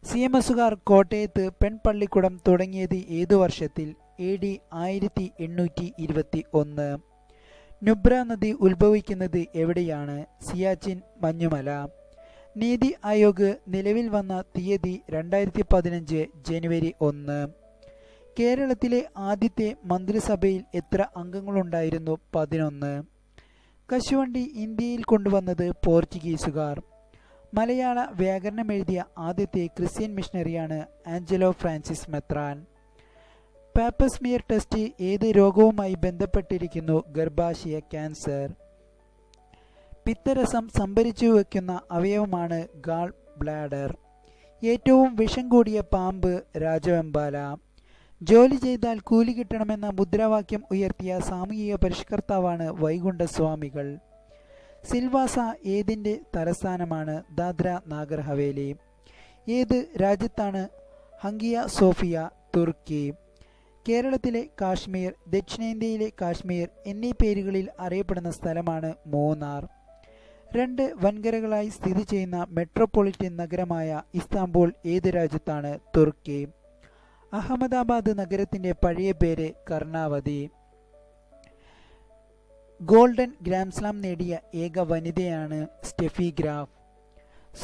S1: സി എം എസുകാർ കോട്ടയത്ത് പെൺപള്ളിക്കുടം തുടങ്ങിയത് ഏതു വർഷത്തിൽ? എ ഡി ആയിരത്തി എണ്ണൂറ്റി ഇരുപത്തി ഒന്ന് നുബ്ര നദി ഉത്ഭവിക്കുന്നത് എവിടെയാണ്? സിയാച്ചിൻ മഞ്ഞുമല. നീതി ആയോഗ് നിലവിൽ വന്ന തീയതി രണ്ടായിരത്തി പതിനഞ്ച് ജനുവരി ഒന്ന്. കേരളത്തിലെ ആദ്യത്തെ മന്ത്രിസഭയിൽ എത്ര അംഗങ്ങളുണ്ടായിരുന്നു? പതിനൊന്ന്. കശുവണ്ടി ഇന്ത്യയിൽ കൊണ്ടുവന്നത് പോർച്ചുഗീസുകാർ. മലയാള വ്യാകരണം എഴുതിയ ആദ്യത്തെ ക്രിസ്ത്യൻ മിഷണറിയാണ് ആഞ്ചലോ ഫ്രാൻസിസ് മെത്രാൻ. പാപ്പസ്മിയർ ടെസ്റ്റ് ഏത് രോഗവുമായി ബന്ധപ്പെട്ടിരിക്കുന്നു? ഗർഭാശയ ക്യാൻസർ. പിത്തരസം സംഭരിച്ചു വയ്ക്കുന്ന അവയവമാണ് ഗാൾ ബ്ലാഡർ ഏറ്റവും വിഷം കൂടിയ പാമ്പ് രാജവെമ്പാല. ജോലി ചെയ്താൽ കൂലി കിട്ടണമെന്ന മുദ്രാവാക്യം ഉയർത്തിയ സാമൂഹിക പരിഷ്കർത്താവാണ് വൈകുണ്ഠസ്വാമികൾ. സിൽവാസ ഏതിന്റെ തലസ്ഥാനമാണ് ദാദ്ര നാഗർ ഹവേലി. ഏത് രാജ്യത്താണ് ഹങ്കിയ സോഫിയ തുർക്കി? കേരളത്തിലെ കാശ്മീർ ദക്ഷിണേന്ത്യയിലെ കാശ്മീർ എന്നീ പേരുകളിൽ അറിയപ്പെടുന്ന സ്ഥലമാണ് മൂന്നാർ. രണ്ട് വൻകരകളായി സ്ഥിതി ചെയ്യുന്ന മെട്രോപൊളിറ്റൻ നഗരമായ ഇസ്താംബൂൾ ഏത് രാജ്യത്താണ്? തുർക്കി. അഹമ്മദാബാദ് നഗരത്തിന്റെ പഴയ പേര് കർണാവതി. ഗോൾഡൻ ഗ്രാംസ്ലാം നേടിയ ഏക വനിതയാണ് സ്റ്റെഫി ഗ്രാഫ്.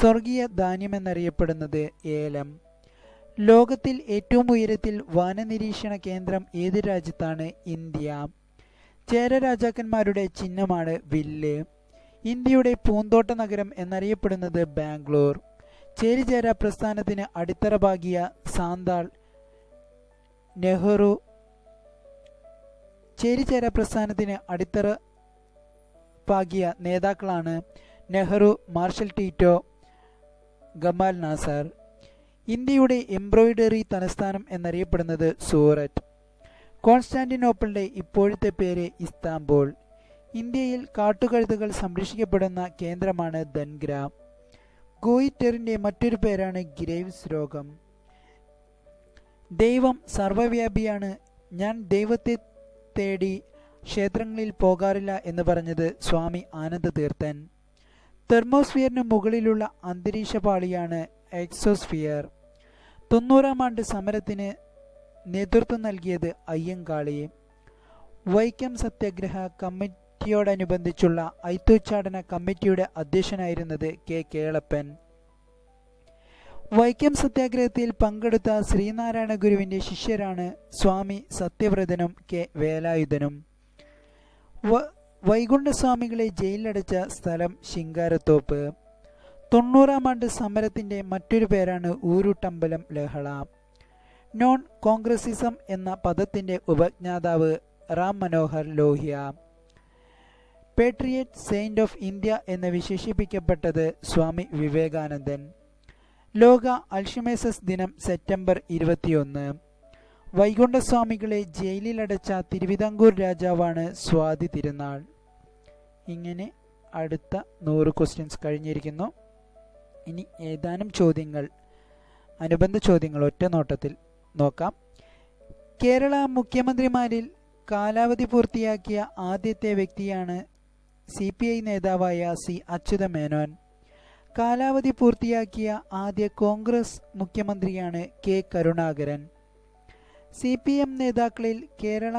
S1: സ്വർഗീയ ധാന്യമെന്നറിയപ്പെടുന്നത് ഏലം. ലോകത്തിൽ ഏറ്റവും ഉയരത്തിൽ വനനിരീക്ഷണ കേന്ദ്രം ഏത് രാജ്യത്താണ്? ഇന്ത്യ. ചേര രാജാക്കന്മാരുടെ ചിഹ്നമാണ് വില്ല്. ഇന്ത്യയുടെ പൂന്തോട്ട നഗരം എന്നറിയപ്പെടുന്നത് ബാംഗ്ലൂർ. ചേരിചേര പ്രസ്ഥാനത്തിന് അടിത്തറ പാകിയ സാന്താൾ നെഹ്റു ചേരിചേര പ്രസ്ഥാനത്തിന് അടിത്തറ പാകിയ നേതാക്കളാണ് Nehru Marshal Tito Gamal Nasser. ഇന്ത്യയുടെ എംബ്രോയിഡറി തലസ്ഥാനം എന്നറിയപ്പെടുന്നത് സൂററ്റ്. കോൺസ്റ്റാന്റിനോപ്പിളിന്റെ ഇപ്പോഴത്തെ പേര് ഇസ്താംബുൾ. ഇന്ത്യയിൽ കാട്ടുകഴുതുകൾ സംരക്ഷിക്കപ്പെടുന്ന കേന്ദ്രമാണ് ധൻഗ്ര. ഗോയിറ്ററിന്റെ മറ്റൊരു പേരാണ് ഗ്രേവ്സ് രോഗം. ദൈവം സർവവ്യാപിയാണ്. ഞാൻ ദൈവത്തെ തേടി ക്ഷേത്രങ്ങളിൽ പോകാറില്ല എന്ന് പറഞ്ഞത് സ്വാമി ആനന്ദ തീർത്ഥൻ തെർമോസ്ഫിയറിന് മുകളിലുള്ള അന്തരീക്ഷ പാളിയാണ് എക്സോസ്ഫിയർ. തൊണ്ണൂറാം ആണ്ട് സമരത്തിന് നേതൃത്വം നൽകിയത് അയ്യങ്കാളി. വൈക്കം സത്യാഗ്രഹ കമ്മിറ്റിയോടനുബന്ധിച്ചുള്ള ഐത്തോച്ചാടന കമ്മിറ്റിയുടെ അധ്യക്ഷനായിരുന്നത് കെ കേളപ്പൻ. വൈക്കം സത്യാഗ്രഹത്തിൽ പങ്കെടുത്ത ശ്രീനാരായണ ഗുരുവിന്റെ ശിഷ്യരാണ് സ്വാമി സത്യവ്രതനും കെ വേലായുധനും. വൈകുണ്ഠസ്വാമികളെ ജയിലിലടച്ച സ്ഥലം ശിങ്കാരത്തോപ്പ്. തൊണ്ണൂറാം ആണ്ട് സമരത്തിന്റെ മറ്റൊരു പേരാണ് ഊരുട്ടമ്പലം ലഹള. നോൺ കോൺഗ്രസിസം എന്ന പദത്തിന്റെ ഉപജ്ഞാതാവ് Ram Manohar Lohia. Patriot saint of India എന്ന് വിശേഷിപ്പിക്കപ്പെട്ടത് സ്വാമി വിവേകാനന്ദൻ. ലോക അൽഷിമേസസ് ദിനം സെപ്റ്റംബർ ഇരുപത്തിയൊന്ന്. വൈകുണ്ഠസ്വാമികളെ ജയിലിലടച്ച തിരുവിതാംകൂർ രാജാവാണ് സ്വാതി തിരുനാൾ. ഇങ്ങനെ അടുത്ത നൂറ് ക്വസ്റ്റ്യൻസ് കഴിഞ്ഞിരിക്കുന്നു. ഇനി ഏതാനും ചോദ്യങ്ങൾ അനുബന്ധ ചോദ്യങ്ങൾ ഒറ്റ നോട്ടത്തിൽ നോക്കാം. കേരള മുഖ്യമന്ത്രിമാരിൽ കാലാവധി പൂർത്തിയാക്കിയ ആദ്യത്തെ വ്യക്തിയാണ് സി പി ഐ നേതാവായ സി അച്യുത മേനോൻ കാലാവധി പൂർത്തിയാക്കിയ ആദ്യ കോൺഗ്രസ് മുഖ്യമന്ത്രിയാണ് K Karunakaran. C P M നേതാക്കളിൽ കേരള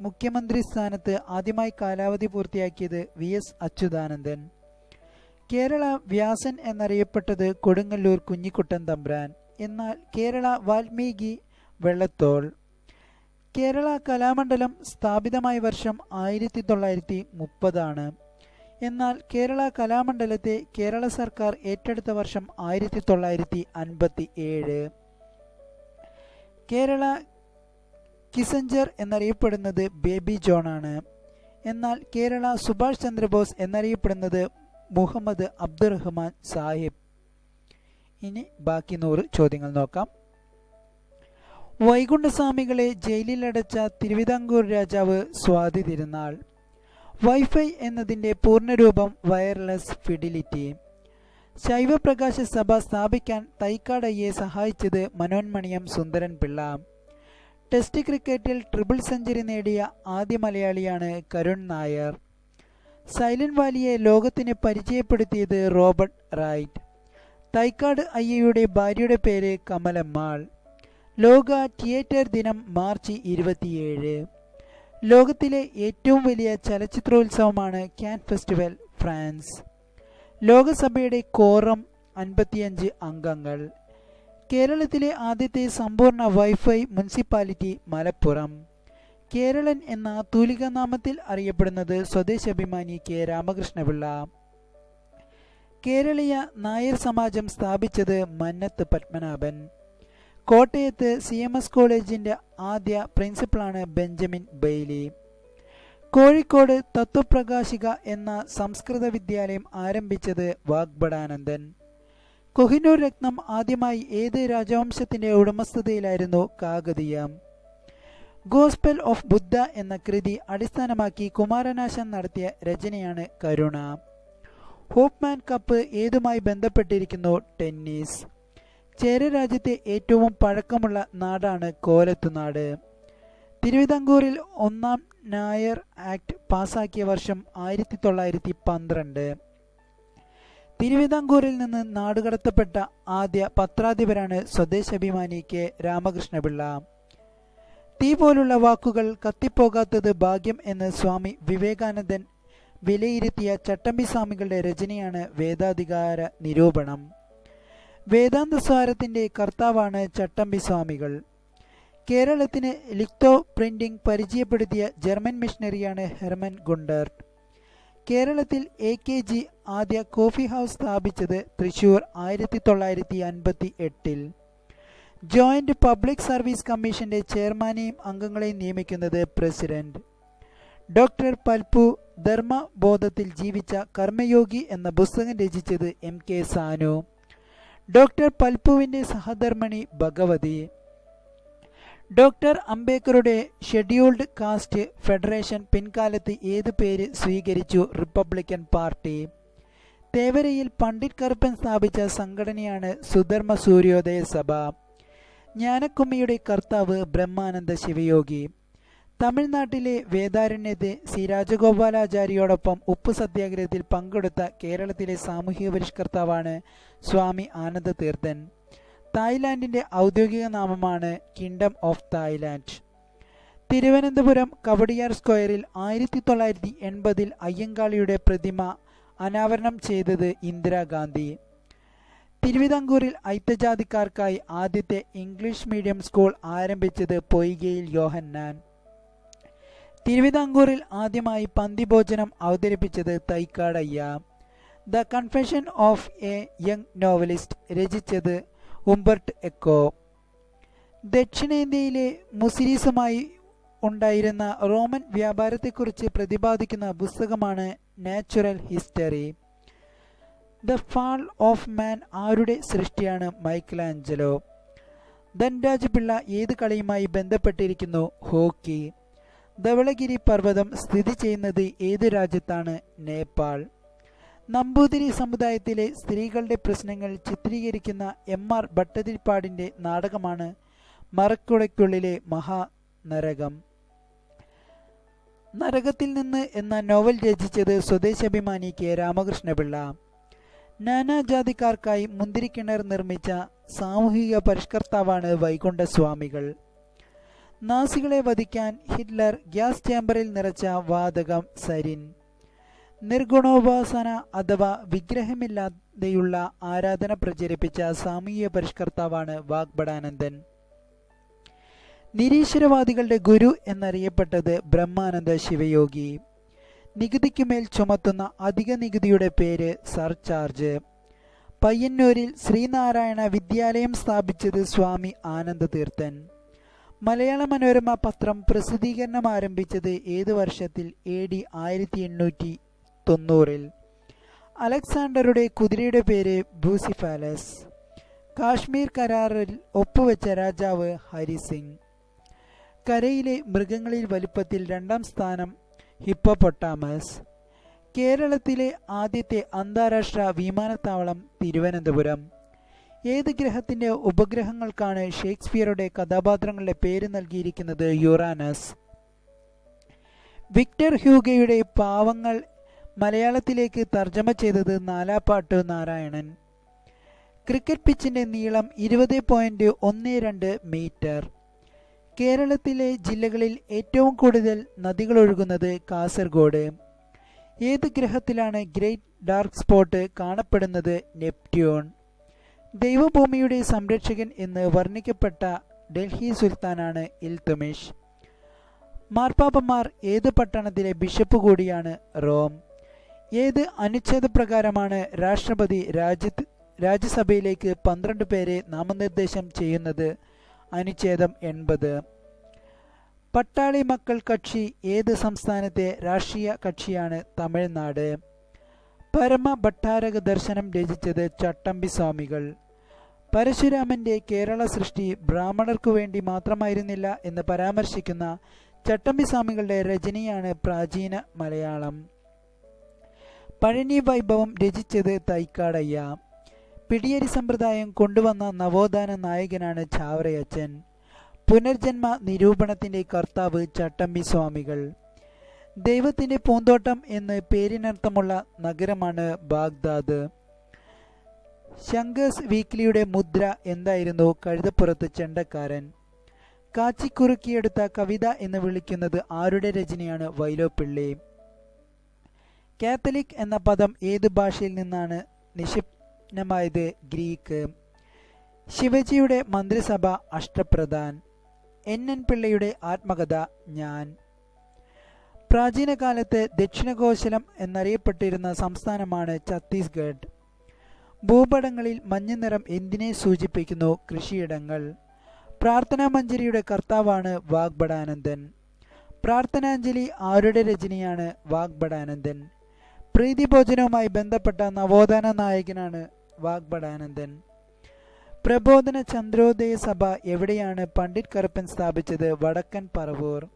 S1: മുഖ്യമന്ത്രി സ്ഥാനത്ത് ആദ്യമായി കാലാവധി പൂർത്തിയാക്കിയത് വി എസ് അച്യുതാനന്ദൻ. കേരള വ്യാസൻ എന്നറിയപ്പെട്ടത് കൊടുങ്ങല്ലൂർ കുഞ്ഞിക്കുട്ടൻ തമ്പ്രാൻ. എന്നാൽ കേരള വാൽമീകി വെള്ളത്തോൾ. കേരള കലാമണ്ഡലം സ്ഥാപിതമായ വർഷം ആയിരത്തി തൊള്ളായിരത്തി മുപ്പതാണ് എന്നാൽ കേരള കലാമണ്ഡലത്തെ കേരള സർക്കാർ ഏറ്റെടുത്ത വർഷം ആയിരത്തി തൊള്ളായിരത്തി അൻപത്തി ഏഴ് കേരള കിസഞ്ചർ എന്നറിയപ്പെടുന്നത് ബേബി ജോണാണ്. എന്നാൽ കേരള സുഭാഷ് ചന്ദ്രബോസ് എന്നറിയപ്പെടുന്നത് മുഹമ്മദ് അബ്ദുറഹ്മാൻ സാഹിബ്. ഇനി ബാക്കി നൂറ് ചോദ്യങ്ങൾ നോക്കാം. വൈകുണ്ഠസ്വാമികളെ ജയിലിലടച്ച തിരുവിതാംകൂർ രാജാവ് സ്വാതി തിരുനാൾ. വൈഫൈ എന്നതിന്റെ പൂർണരൂപം വയർലെസ് ഫിഡിലിറ്റി. ശൈവപ്രകാശ സഭ സ്ഥാപിക്കാൻ തൈക്കാടയ്യെ സഹായിച്ചത് മനോന്മണിയം സുന്ദരൻ പിള്ള ടെസ്റ്റ് ക്രിക്കറ്റിൽ ട്രിപ്പിൾ സെഞ്ചുറി നേടിയ ആദ്യ മലയാളിയാണ് കരുൺ നായർ. സൈലന്റ് വാലിയെ ലോകത്തിന് പരിചയപ്പെടുത്തിയത് റോബർട്ട് റൈറ്റ്. തൈക്കാട് അയ്യയുടെ ഭാര്യയുടെ പേര് കമലമ്മാൾ. ലോക തിയേറ്റർ ദിനം മാർച്ച് ഇരുപത്തിയേഴ്. ലോകത്തിലെ ഏറ്റവും വലിയ ചലച്ചിത്രോത്സവമാണ് ക്യാൻ ഫെസ്റ്റിവൽ ഫ്രാൻസ്. ലോകസഭയുടെ കോറം അൻപത്തിയഞ്ച് അംഗങ്ങൾ. കേരളത്തിലെ ആദ്യത്തെ സമ്പൂർണ വൈഫൈ മുനിസിപ്പാലിറ്റി മലപ്പുറം. കേരളൻ എന്ന തൂലികാനാമത്തിൽ അറിയപ്പെടുന്നത് സ്വദേശാഭിമാനി കെ. രാമകൃഷ്ണപിള്ള. കേരളീയ നായർ സമാജം സ്ഥാപിച്ചത് മന്നത്ത് പത്മനാഭൻ. കോട്ടയത്ത് സി എം എസ് കോളേജിന്റെ ആദ്യ പ്രിൻസിപ്പളാണ് ബെഞ്ചമിൻ ബെയ്ലി. കോഴിക്കോട് തത്വപ്രകാശിക എന്ന സംസ്കൃത വിദ്യാലയം ആരംഭിച്ചത് വാഗ്ബടാനന്ദൻ കൊഹിനൂർ രത്നം ആദ്യമായി ഏത് രാജവംശത്തിന്റെ ഉടമസ്ഥതയിലായിരുന്നു കാകതീയ ഗോസ്പെൽ ഓഫ് ബുദ്ധ എന്ന കൃതി അടിസ്ഥാനമാക്കി കുമാരനാശൻ നടത്തിയ രചനയാണ് കരുണ. ഹോപ്പ്മാൻ കപ്പ് ഏതുമായി ബന്ധപ്പെട്ടിരിക്കുന്നു? ടെന്നീസ്. ചേര രാജ്യത്തെ ഏറ്റവും പഴക്കമുള്ള നാടാണ് കോലത്തുനാട്. തിരുവിതാംകൂറിൽ ഒന്നാം നായർ ആക്ട് പാസാക്കിയ വർഷം ആയിരത്തി തൊള്ളായിരത്തി പന്ത്രണ്ട് തിരുവിതാംകൂറിൽ നിന്ന് നാടുകടത്തപ്പെട്ട ആദ്യ പത്രാധിപരാണ് സ്വദേശാഭിമാനി കെ. രാമകൃഷ്ണപിള്ള. തീ പോലുള്ള വാക്കുകൾ കത്തിപ്പോകാത്തത് ഭാഗ്യം എന്ന് സ്വാമി വിവേകാനന്ദൻ വിലയിരുത്തിയ ചട്ടമ്പി സ്വാമികളുടെ രചനയാണ് വേദാധികാര നിരൂപണം. വേദാന്ത സ്വാരത്തിന്റെ കർത്താവാണ് ചട്ടമ്പി സ്വാമികൾ. കേരളത്തിന് ലിക്തോ പ്രിന്റിംഗ് പരിചയപ്പെടുത്തിയ ജർമ്മൻ മിഷണറിയാണ് ഹെർമൻ ഗുണ്ടർട്ട് കേരളത്തിൽ എ കെ ജി ആദ്യ കോഫി ഹൗസ് സ്ഥാപിച്ചത് തൃശൂർ ആയിരത്തി തൊള്ളായിരത്തി അൻപത്തി എട്ടിൽ ജോയിന്റ് പബ്ലിക് സർവീസ് കമ്മീഷന്റെ ചെയർമാനെയും അംഗങ്ങളെയും നിയമിക്കുന്നത് പ്രസിഡന്റ്. ഡോക്ടർ പൽപു ധർമ്മബോധത്തിൽ ജീവിച്ച കർമ്മയോഗി എന്ന പുസ്തകം രചിച്ചത് എം കെ സാനു. ഡോക്ടർ പൽപ്പുവിന്റെ സഹധർമ്മിണി ഭഗവതി ഡോക്ടർ അംബേദ്കറുടെ ഷെഡ്യൂൾഡ് കാസ്റ്റ് ഫെഡറേഷൻ പിൻകാലത്ത് ഏത് പേര് സ്വീകരിച്ചു റിപ്പബ്ലിക്കൻ പാർട്ടി? തേവരയിൽ പണ്ഡിറ്റ് കറുപ്പൻ സ്ഥാപിച്ച സംഘടനയാണ് സുധർമ്മ സൂര്യോദയ സഭ. ജ്ഞാനക്കുമ്മിയുടെ കർത്താവ് ബ്രഹ്മാനന്ദ ശിവയോഗി. തമിഴ്നാട്ടിലെ വേദാരണ്യത്തെ സി. രാജഗോപാലാചാര്യോടൊപ്പം ഉപ്പ് സത്യാഗ്രഹത്തിൽ പങ്കെടുത്ത കേരളത്തിലെ സാമൂഹിക പരിഷ്കർത്താവാണ് സ്വാമി ആനന്ദ തീർത്ഥൻ. തായ്ലാൻഡിന്റെ ഔദ്യോഗിക നാമമാണ് kingdom of Thailand. Thiruvananthapuram Kowdiar സ്ക്വയറിൽ ആയിരത്തി തൊള്ളായിരത്തി എൺപതിൽ അയ്യങ്കാളിയുടെ പ്രതിമ അനാവരണം ചെയ്തത് ഇന്ദിരാഗാന്ധി തിരുവിതാംകൂറിൽ ഐത്തജാതിക്കാർക്കായി ആദ്യത്തെ ഇംഗ്ലീഷ് മീഡിയം സ്കൂൾ ആരംഭിച്ചത് പൊയ്കയിൽ യോഹന്നാൻ. തിരുവിതാംകൂറിൽ ആദ്യമായി പന്തിഭോജനം അവതരിപ്പിച്ചത് Thycaudayya. The confession of a young novelist രചിച്ചത് ഉംബർട്ട് എക്കോ. ദക്ഷിണേന്ത്യയിലെ മുസിരീസുമായി ഉണ്ടായിരുന്ന റോമൻ വ്യാപാരത്തെക്കുറിച്ച് പ്രതിപാദിക്കുന്ന പുസ്തകമാണ് natural history. The fall of man ആരുടെ സൃഷ്ടിയാണ് മൈക്കലാഞ്ചലോ. ധൻരാജ് പിള്ള ഏത് കളിയുമായി ബന്ധപ്പെട്ടിരിക്കുന്നു? ഹോക്കി. ധവളഗിരി പർവതം സ്ഥിതി ചെയ്യുന്നത് ഏത് രാജ്യത്താണ്? നേപ്പാൾ. നമ്പൂതിരി സമുദായത്തിലെ സ്ത്രീകളുടെ പ്രശ്നങ്ങൾ ചിത്രീകരിക്കുന്ന എം ആർ ഭട്ടതിരിപ്പാടിന്റെ നാടകമാണ് മറക്കുടയ്ക്കുള്ളിലെ മഹാനരകം. നരകത്തിൽ നിന്ന് എന്ന നോവൽ രചിച്ചത് സ്വദേശാഭിമാനി കെ. രാമകൃഷ്ണപിള്ള. നാനാജാതിക്കാർക്കായി മുന്തിരിക്കിണർ നിർമ്മിച്ച സാമൂഹിക പരിഷ്കർത്താവാണ് വൈകുണ്ഠസ്വാമികൾ. നാസികളെ വധിക്കാൻ ഹിറ്റ്ലർ ഗ്യാസ് ചേംബറിൽ നിറച്ച വാതകം സരിൻ. നിർഗുണോപാസന അഥവാ വിഗ്രഹമില്ലാതെയുള്ള ആരാധന പ്രചരിപ്പിച്ച സാമൂഹ്യ പരിഷ്കർത്താവാണ് വാഗ്ബടാനന്ദൻ നിരീശ്വരവാദികളുടെ ഗുരു എന്നറിയപ്പെട്ടത് ബ്രഹ്മാനന്ദ ശിവയോഗി. നികുതിക്കുമേൽ ചുമത്തുന്ന അധിക നികുതിയുടെ പേര് സർചാർജ്. പയ്യന്നൂരിൽ ശ്രീനാരായണ വിദ്യാലയം സ്ഥാപിച്ചത് സ്വാമി ആനന്ദതീർത്ഥൻ. മലയാള മനോരമ പത്രം പ്രസിദ്ധീകരണം ആരംഭിച്ചത് ഏത് വർഷത്തിൽ? എ ഡി ആയിരത്തി എണ്ണൂറ്റി തൊണ്ണൂറിൽ അലക്സാണ്ടറുടെ കുതിരയുടെ പേര് ബൂസിഫാലസ് കാശ്മീർ കരാറിൽ ഒപ്പുവെച്ച രാജാവ് ഹരിസിംഗ് കരയിലെ മൃഗങ്ങളിൽ വലിപ്പത്തിൽ രണ്ടാം സ്ഥാനം ഹിപ്പോപ്പൊട്ടാമസ്. കേരളത്തിലെ ആദ്യത്തെ അന്താരാഷ്ട്ര വിമാനത്താവളം തിരുവനന്തപുരം. ഏത് ഗ്രഹത്തിന്റെ ഉപഗ്രഹങ്ങൾക്കാണ് ഷേക്സ്പിയറുടെ കഥാപാത്രങ്ങളുടെ പേര് നൽകിയിരിക്കുന്നത് യുറാനസ്? വിക്ടർ ഹ്യൂഗയുടെ പാവങ്ങൾ മലയാളത്തിലേക്ക് തർജമ ചെയ്തത് നാലാപ്പാട്ട് നാരായണൻ. ക്രിക്കറ്റ് പിച്ചിന്റെ നീളം ഇരുപത് പോയിന്റ് ഒന്ന് രണ്ട് മീറ്റർ. കേരളത്തിലെ ജില്ലകളിൽ ഏറ്റവും കൂടുതൽ നദികൾ ഒഴുകുന്നത് കാസർഗോഡ്. ഏത് ഗ്രഹത്തിലാണ് ഗ്രേറ്റ് ഡാർക്ക് സ്പോട്ട് കാണപ്പെടുന്നത് നെപ്റ്റ്യൂൺ? ദൈവഭൂമിയുടെ സംരക്ഷകൻ എന്ന് വർണിക്കപ്പെട്ട ഡൽഹി സുൽത്താനാണ് ഇൽത്തുമിഷ്. മാർപ്പാപ്പന്മാർ ഏത് പട്ടണത്തിലെ ബിഷപ്പ് കൂടിയാണ് റോം. ഏത് അനുച്ഛേദപ്രകാരമാണ് രാഷ്ട്രപതി രാജ്യത്ത് രാജ്യസഭയിലേക്ക് പന്ത്രണ്ട് പേരെ നാമനിർദ്ദേശം ചെയ്യുന്നത്? അനുച്ഛേദം എൺപത്. പട്ടാളി മക്കൾ കക്ഷി ഏത് സംസ്ഥാനത്തെ രാഷ്ട്രീയ കക്ഷിയാണ് തമിഴ്നാട്? പരമ ഭട്ടാരക ദർശനം രചിച്ചത് ചട്ടമ്പി സ്വാമികൾ പരശുരാമന്റെ കേരള സൃഷ്ടി ബ്രാഹ്മണർക്കു വേണ്ടി മാത്രമായിരുന്നില്ല എന്ന് പരാമർശിക്കുന്ന ചട്ടമ്പി സ്വാമികളുടെ രചനയാണ് പ്രാചീന മലയാളം. പഴനി വൈഭവം രചിച്ചത് തൈക്കാടയ്യ. പിടിയരി സമ്പ്രദായം കൊണ്ടുവന്ന നവോത്ഥാന നായകനാണ് ചാവറയച്ചൻ. പുനർജന്മ നിരൂപണത്തിന്റെ കർത്താവ് ചട്ടമ്പി സ്വാമികൾ ദൈവത്തിന്റെ പൂന്തോട്ടം എന്ന് പേരിനർത്ഥമുള്ള നഗരമാണ് ബാഗ്ദാദ്. ശങ്കേഴ്സ് വീക്ക്ലിയുടെ മുദ്ര എന്തായിരുന്നു? കഴുതപ്പുറത്ത് ചെണ്ടക്കാരൻ. കാച്ചിക്കുറുക്കിയെടുത്ത കവിത എന്ന് വിളിക്കുന്നത് ആരുടെ രചനയാണ്? വൈലോപ്പിള്ളി. കാത്തലിക് എന്ന പദം ഏത് ഭാഷയിൽ നിന്നാണ് നിഷിപ്നമായത് ഗ്രീക്ക്. ശിവജിയുടെ മന്ത്രിസഭ അഷ്ടപ്രധാൻ. എൻ. എൻ. പിള്ളയുടെ ആത്മകഥ ഞാൻ. പ്രാചീന കാലത്ത് ദക്ഷിണകോശലം എന്നറിയപ്പെട്ടിരുന്ന സംസ്ഥാനമാണ് ഛത്തീസ്ഗഡ്. ഭൂപടങ്ങളിൽ മഞ്ഞ നിറം എന്തിനെ സൂചിപ്പിക്കുന്നു? കൃഷിയിടങ്ങൾ. പ്രാർത്ഥനാ മഞ്ജരിയുടെ കർത്താവാണ് വാഗ്ബടാനന്ദൻ പ്രാർത്ഥനാഞ്ജലി ആരുടെ രചനയാണ് വാഗ്ബടാനന്ദൻ പ്രീതിഭോജനവുമായി ബന്ധപ്പെട്ട നവോത്ഥാന നായകനാണ് വാഗ്ബടാനന്ദൻ പ്രബോധന ചന്ദ്രോദയ സഭ എവിടെയാണ് പണ്ഡിറ്റ് കറുപ്പൻ സ്ഥാപിച്ചത്? വടക്കൻ പറവൂർ.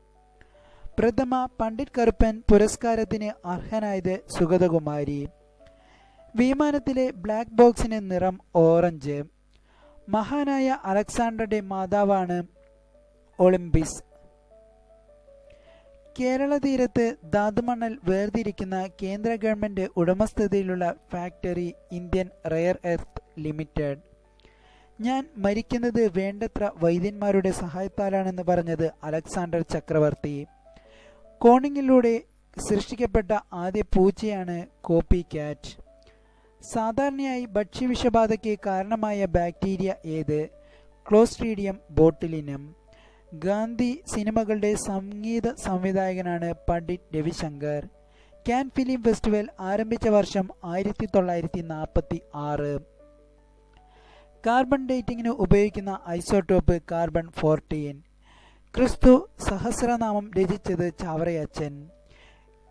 S1: പ്രഥമ പണ്ഡിറ്റ് കറുപ്പൻ പുരസ്കാരത്തിന് അർഹനായത് സുഗതകുമാരി. വിമാനത്തിലെ ബ്ലാക്ക് ബോക്സിന് നിറം ഓറഞ്ച് മഹാനായ അലക്സാണ്ടറുടെ മാതാവാണ് ഒളിമ്പിസ്. കേരള തീരത്ത് ധാതുമണൽ വേർതിരിക്കുന്ന കേന്ദ്ര ഗവൺമെന്റ് ഉടമസ്ഥതയിലുള്ള factory Indian rare earth limited ഞാൻ മരിക്കുന്നത് വേണ്ടത്ര വൈദ്യന്മാരുടെ സഹായത്താലാണെന്ന് പറഞ്ഞത് അലക്സാണ്ടർ ചക്രവർത്തി. കോണിങ്ങിലൂടെ സൃഷ്ടിക്കപ്പെട്ട ആദ്യ പൂച്ചയാണ് കോപ്പി ക്യാറ്റ് സാധാരണയായി ഭക്ഷ്യവിഷബാധയ്ക്ക് കാരണമായ ബാക്ടീരിയ ഏത്? Clostridium botulinum. ഗാന്ധി സിനിമകളുടെ സംഗീത സംവിധായകനാണ് Pandit Ravishankar. Cannes film festival ആരംഭിച്ച വർഷം ആയിരത്തി തൊള്ളായിരത്തി നാൽപ്പത്തി ആറ് കാർബൺ ഡേറ്റിങ്ങിന് ഉപയോഗിക്കുന്ന ഐസോടോപ്പ് കാർബൺ ഫോർട്ടീൻ. ക്രിസ്തു സഹസ്രനാമം രചിച്ചത് ചാവറയച്ചൻ.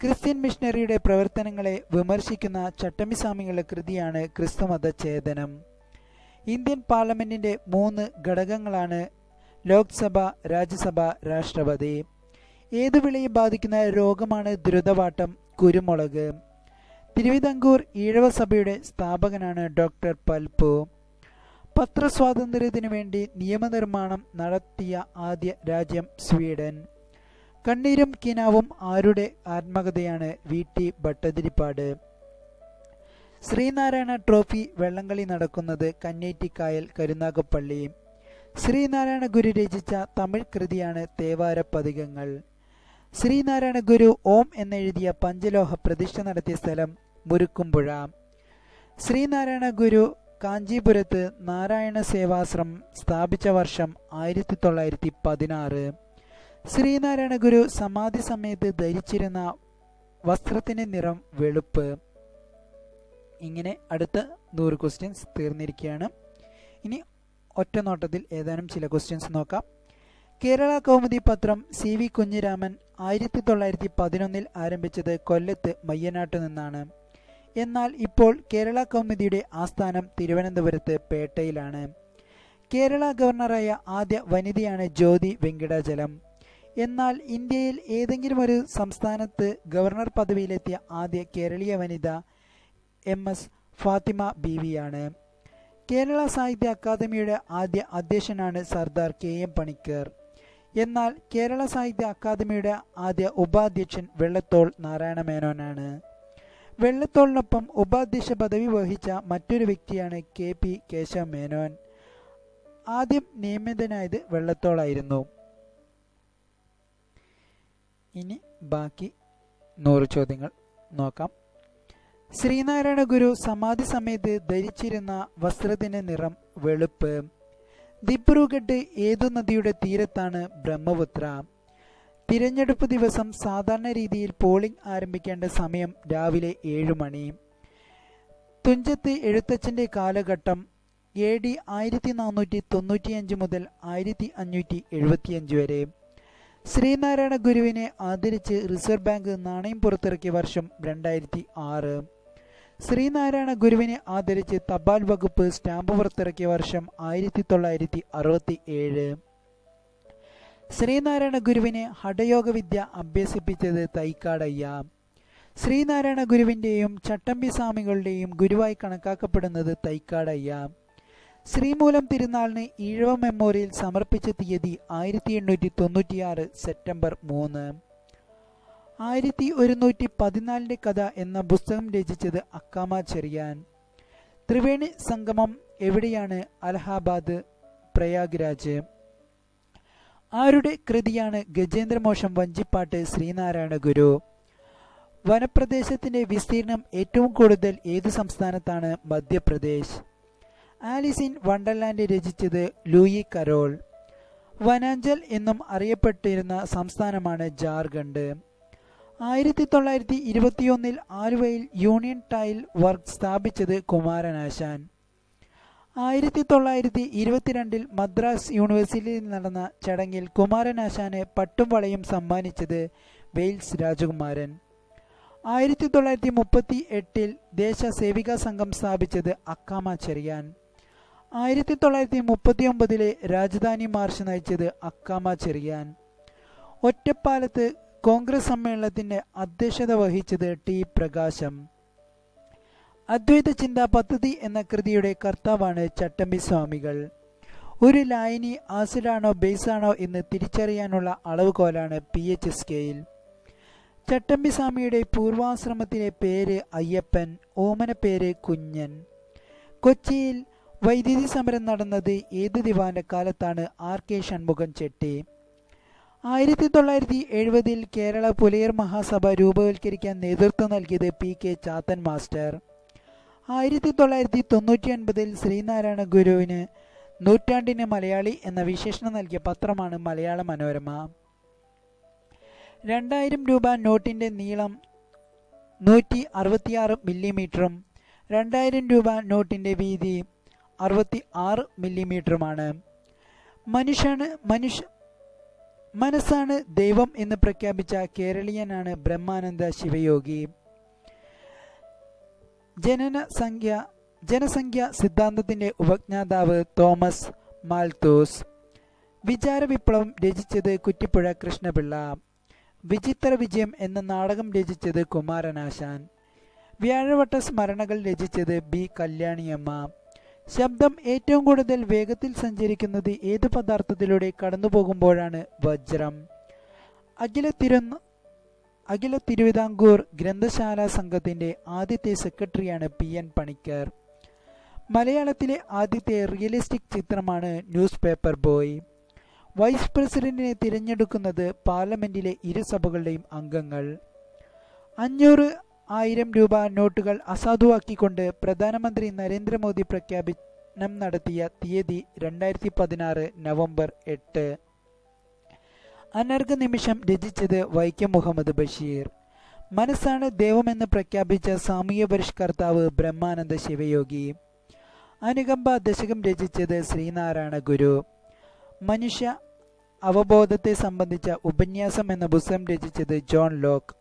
S1: ക്രിസ്ത്യൻ മിഷണറിയുടെ പ്രവർത്തനങ്ങളെ വിമർശിക്കുന്ന ചട്ടമ്പിസ്വാമികളുടെ കൃതിയാണ് ക്രിസ്തുമത ഛേദനം ഇന്ത്യൻ പാർലമെന്റിന്റെ മൂന്ന് ഘടകങ്ങളാണ് ലോക്സഭ രാജ്യസഭ രാഷ്ട്രപതി. ഏതു വിളയെ ബാധിക്കുന്ന രോഗമാണ് ദ്രുതവാട്ടം കുരുമുളക്. തിരുവിതാംകൂർ ഈഴവ സഭയുടെ സ്ഥാപകനാണ് ഡോക്ടർ പൽപു. പത്രസ്വാതന്ത്ര്യത്തിനു വേണ്ടി നിയമനിർമ്മാണം നടത്തിയ ആദ്യ രാജ്യം സ്വീഡൻ. കണ്ണീരും കിനാവും ആരുടെ ആത്മകഥയാണ് V T Bhattathiripad. Sreenarayana trophy വെള്ളംകളി നടക്കുന്നത് കന്നേറ്റിക്കായൽ കരുനാഗപ്പള്ളി. ശ്രീനാരായണ ഗുരു രചിച്ച തമിഴ് കൃതിയാണ് തേവാര പതികങ്ങൾ. ശ്രീനാരായണ ഗുരു ഓം എന്നെഴുതിയ പഞ്ചലോഹ പ്രതിഷ്ഠ നടത്തിയ സ്ഥലം മുരുക്കുംപുഴ. ശ്രീനാരായണ ഗുരു കാഞ്ചീപുരത്ത് നാരായണ സേവാശ്രം സ്ഥാപിച്ച വർഷം ആയിരത്തി തൊള്ളായിരത്തി പതിനാറ്. ശ്രീനാരായണ ഗുരു സമാധി സമയത്ത് ധരിച്ചിരുന്ന വസ്ത്രത്തിന്റെ നിറം വെളുപ്പ്. ഇങ്ങനെ അടുത്ത നൂറ് ക്വസ്റ്റ്യൻസ് തീർന്നിരിക്കുകയാണ്. ഇനി ഒറ്റ നോട്ടത്തിൽ ഏതാനും ചില ക്വസ്റ്റ്യൻസ് നോക്കാം. കേരള കൗമുദി പത്രം സി വി കുഞ്ഞിരാമൻ ആയിരത്തി തൊള്ളായിരത്തി പതിനൊന്നിൽ ആരംഭിച്ചത് കൊല്ലത്ത് മയ്യനാട്ടു നിന്നാണ്. എന്നാൽ ഇപ്പോൾ കേരള കൗമുദിയുടെ ആസ്ഥാനം തിരുവനന്തപുരത്ത് പേട്ടയിലാണ്. കേരള ഗവർണറായ ആദ്യ വനിതയാണ് ജ്യോതി വെങ്കിടാചലം. എന്നാൽ ഇന്ത്യയിൽ ഏതെങ്കിലും ഒരു സംസ്ഥാനത്ത് ഗവർണർ പദവിയിലെത്തിയ ആദ്യ കേരളീയ വനിത എം എസ് ഫാത്തിമ ബി വിയാണ് കേരള സാഹിത്യ അക്കാദമിയുടെ ആദ്യ അധ്യക്ഷനാണ് സർദാർ കെ എം പണിക്കർ. എന്നാൽ കേരള സാഹിത്യ അക്കാദമിയുടെ ആദ്യ ഉപാധ്യക്ഷൻ വെള്ളത്തോൾ നാരായണ മേനോനാണ് വെള്ളത്തോളിനൊപ്പം ഉപാധ്യക്ഷ പദവി വഹിച്ച മറ്റൊരു വ്യക്തിയാണ് കെ പി കേശവ മേനോൻ ആദ്യം നിയമിതനായത് വെള്ളത്തോളായിരുന്നു. ഇനി ബാക്കി നൂറ് ചോദ്യങ്ങൾ നോക്കാം. ശ്രീനാരായണ ഗുരു സമാധി സമയത്ത് ധരിച്ചിരുന്ന വസ്ത്രത്തിന്റെ നിറം വെളുപ്പ്. ദിബ്രുഗഡ് ഏതു നദിയുടെ തീരത്താണ് ബ്രഹ്മപുത്ര? തിരഞ്ഞെടുപ്പ് ദിവസം സാധാരണ രീതിയിൽ പോളിംഗ് ആരംഭിക്കേണ്ട സമയം രാവിലെ ഏഴു മണി. തുഞ്ചത്ത് എഴുത്തച്ഛന്റെ കാലഘട്ടം എ ഡി ആയിരത്തി നാനൂറ്റി തൊണ്ണൂറ്റിയഞ്ച് മുതൽ ആയിരത്തി അഞ്ഞൂറ്റി എഴുപത്തിയഞ്ച് വരെ. ശ്രീനാരായണ ഗുരുവിനെ ആദരിച്ച് റിസർവ് ബാങ്ക് നാണയം പുറത്തിറക്കിയ വർഷം രണ്ടായിരത്തി ആറ് ശ്രീനാരായണ ഗുരുവിനെ ആദരിച്ച് തപാൽ വകുപ്പ് സ്റ്റാമ്പ് പുറത്തിറക്കിയ വർഷം ആയിരത്തി തൊള്ളായിരത്തി അറുപത്തി ഏഴ് ശ്രീനാരായണ ഗുരുവിനെ ഹഠയോഗ വിദ്യ അഭ്യസിപ്പിച്ചത് തൈക്കാടയ്യ. ശ്രീനാരായണ ഗുരുവിന്റെയും ചട്ടമ്പി സ്വാമികളുടെയും ഗുരുവായി കണക്കാക്കപ്പെടുന്നത് തൈക്കാടയ്യ. ശ്രീമൂലം തിരുനാളിന് ഈഴവ മെമ്മോറിയൽ സമർപ്പിച്ച തീയതി ആയിരത്തി എണ്ണൂറ്റി തൊണ്ണൂറ്റിയാറ് സെപ്റ്റംബർ മൂന്ന്. ആയിരത്തി ഒരുന്നൂറ്റി പതിനാലിന്റെ കഥ എന്ന പുസ്തകം രചിച്ചത് അക്കാമ ചെറിയാൻ. ത്രിവേണി സംഗമം എവിടെയാണ് അലഹാബാദ് പ്രയാഗ്രാജ്? ആരുടെ കൃതിയാണ് ഗജേന്ദ്രമോഷം വഞ്ചിപ്പാട്ട് ശ്രീനാരായണ ഗുരു? വനപ്രദേശത്തിന്റെ വിസ്തീർണം ഏറ്റവും കൂടുതൽ ഏത് സംസ്ഥാനത്താണ് മധ്യപ്രദേശ്? ആലിസ് ഇൻ വണ്ടർലാൻഡ് രചിച്ചത് ലൂയി കരോൾ. വനാഞ്ചൽ എന്നും അറിയപ്പെട്ടിരുന്ന സംസ്ഥാനമാണ് ജാർഖണ്ഡ്. ആയിരത്തി തൊള്ളായിരത്തി ഇരുപത്തിയൊന്നിൽ ആലുവയിൽ യൂണിയൻ ടൈൽ വർക്ക് സ്ഥാപിച്ചത് കുമാരനാശാൻ ആയിരത്തി തൊള്ളായിരത്തി ഇരുപത്തിരണ്ടിൽ മദ്രാസ് യൂണിവേഴ്സിറ്റിയിൽ നടന്ന ചടങ്ങിൽ കുമാരനാശാന് പട്ടും വളയും സമ്മാനിച്ചത് വെയിൽസ് രാജകുമാരൻ. ആയിരത്തി തൊള്ളായിരത്തി മുപ്പത്തി എട്ടിൽ ദേശ സേവികാ സംഘം സ്ഥാപിച്ചത് അക്കാമ ചെറിയാൻ. ആയിരത്തി തൊള്ളായിരത്തി മുപ്പത്തി ഒമ്പതിലെ രാജധാനി മാർച്ച് നയിച്ചത് അക്കാമ ചെറിയാൻ. ഒറ്റപ്പാലത്ത് കോൺഗ്രസ് സമ്മേളനത്തിന്റെ അധ്യക്ഷത വഹിച്ചത് ടി പ്രകാശം. അദ്വൈത ചിന്താ പദ്ധതി എന്ന കൃതിയുടെ കർത്താവാണ് ചട്ടമ്പി സ്വാമികൾ. ഒരു ലായനി ആസിഡാണോ ബേസാണോ എന്ന് തിരിച്ചറിയാനുള്ള അളവുകോലാണ് പി എച്ച് സ്കെയിൽ ചട്ടമ്പി സ്വാമിയുടെ പൂർവാശ്രമത്തിലെ പേര് അയ്യപ്പൻ ഓമന പേര് കുഞ്ഞൻ. കൊച്ചിയിൽ വൈദ്യുതി സമരം നടന്നത് ഏത് ദിവാന്റെ കാലത്താണ് ആർ കെ ഷൺമുഖൻ ചെട്ടി. ആയിരത്തി തൊള്ളായിരത്തി എഴുപതിൽ കേരള പുലയർ മഹാസഭ രൂപവൽക്കരിക്കാൻ നേതൃത്വം നൽകിയത് പി കെ ചാത്തൻ മാസ്റ്റർ. ആയിരത്തി തൊള്ളായിരത്തി തൊണ്ണൂറ്റി ഒൻപതിൽ ശ്രീനാരായണ ഗുരുവിന് നൂറ്റാണ്ടിന് മലയാളി എന്ന വിശേഷണം നൽകിയ പത്രമാണ് മലയാള മനോരമ. രണ്ടായിരം രൂപ നോട്ടിന്റെ നീളം നൂറ്റി അറുപത്തിയാറ് മില്ലിമീറ്ററും രണ്ടായിരം രൂപ നോട്ടിന്റെ വീതി അറുപത്തി ആറ് മില്ലിമീറ്ററുമാണ്. മനുഷ്യാണ് മനുഷ്യ മനസ്സാണ് ദൈവം എന്ന് പ്രഖ്യാപിച്ച കേരളീയനാണ് ബ്രഹ്മാനന്ദ ശിവയോഗി. ജനന സംഖ്യ ജനസംഖ്യ സിദ്ധാന്തത്തിന്റെ ഉപജ്ഞാതാവ് തോമസ് മാൽത്തൂസ്. വിചാര വിപ്ലവം രചിച്ചത് കുറ്റിപ്പുഴ കൃഷ്ണപിള്ള. വിചിത്ര വിജയം എന്ന നാടകം രചിച്ചത് കുമാരനാശാൻ. വ്യാഴവട്ട സ്മരണകൾ രചിച്ചത് ബി കല്യാണിയമ്മ. ശബ്ദം ഏറ്റവും കൂടുതൽ വേഗത്തിൽ സഞ്ചരിക്കുന്നത് ഏത് പദാർത്ഥത്തിലൂടെ കടന്നു പോകുമ്പോഴാണ് വജ്രം. അഖില തിരുന്ന അഖില തിരുവിതാംകൂർ ഗ്രന്ഥശാല സംഘത്തിന്റെ ആദ്യത്തെ സെക്രട്ടറിയാണ് പി എൻ പണിക്കർ. മലയാളത്തിലെ ആദ്യത്തെ റിയലിസ്റ്റിക് ചിത്രമാണ് ന്യൂസ് പേപ്പർ ബോയ്. വൈസ് പ്രസിഡന്റിനെ തിരഞ്ഞെടുക്കുന്നത് പാർലമെന്റിലെ ഇരുസഭകളുടെയും അംഗങ്ങൾ. അഞ്ഞൂറ് ആയിരം രൂപ നോട്ടുകൾ അസാധുവാക്കിക്കൊണ്ട് പ്രധാനമന്ത്രി നരേന്ദ്രമോദി പ്രഖ്യാപനം നടത്തിയ തീയതി രണ്ടായിരത്തി പതിനാറ് നവംബർ എട്ട്. അനർഘ നിമിഷം രചിച്ചത് വൈക്കം മുഹമ്മദ് ബഷീർ. മനസ്സാണ് ദൈവമെന്ന് പ്രഖ്യാപിച്ച സാമൂഹ്യ പരിഷ്കർത്താവ് ബ്രഹ്മാനന്ദ ശിവയോഗി. അനുകമ്പ ദശകം രചിച്ചത് ശ്രീനാരായണ ഗുരു. മനുഷ്യ അവബോധത്തെ സംബന്ധിച്ച ഉപന്യാസം എന്ന പുസ്തകം രചിച്ചത് ജോൺ ലോക്ക്.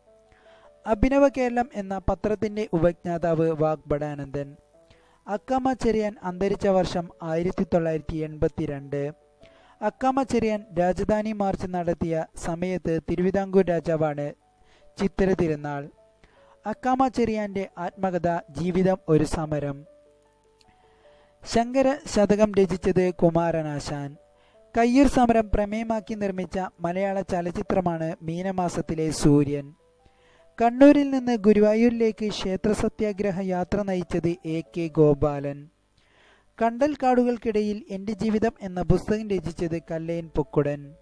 S1: അഭിനവ കേരളം എന്ന പത്രത്തിന്റെ ഉപജ്ഞാതാവ് വാഗ്ബടാനന്ദൻ അക്കാമ ചെറിയാൻ അന്തരിച്ച വർഷം ആയിരത്തി തൊള്ളായിരത്തി എൺപത്തിരണ്ട് അക്കാമ ചെറിയാൻ രാജധാനി മാർച്ച് നടത്തിയ സമയത്ത് തിരുവിതാംകൂർ രാജാവാണ് ചിത്തിര തിരുനാൾ. അക്കാമ ചെറിയാന്റെ ആത്മകഥ ജീവിതം ഒരു സമരം. ശങ്കര ശതകം രചിച്ചത് കുമാരനാശാൻ. കയ്യൂർ സമരം പ്രമേയമാക്കി നിർമ്മിച്ച മലയാള ചലച്ചിത്രമാണ് മീനമാസത്തിലെ സൂര്യൻ. കണ്ണൂരിൽ നിന്ന് ഗുരുവായൂരിലേക്ക് ക്ഷേത്ര സത്യാഗ്രഹ യാത്ര നയിച്ചത് എ കെ ഗോപാലൻ. കണ്ടൽ കാടുകൾക്കിടയിൽ എന്റെ ജീവിതം എന്ന പുസ്തകം രചിച്ചത് കല്ലയൻ പൊക്കുടൻ.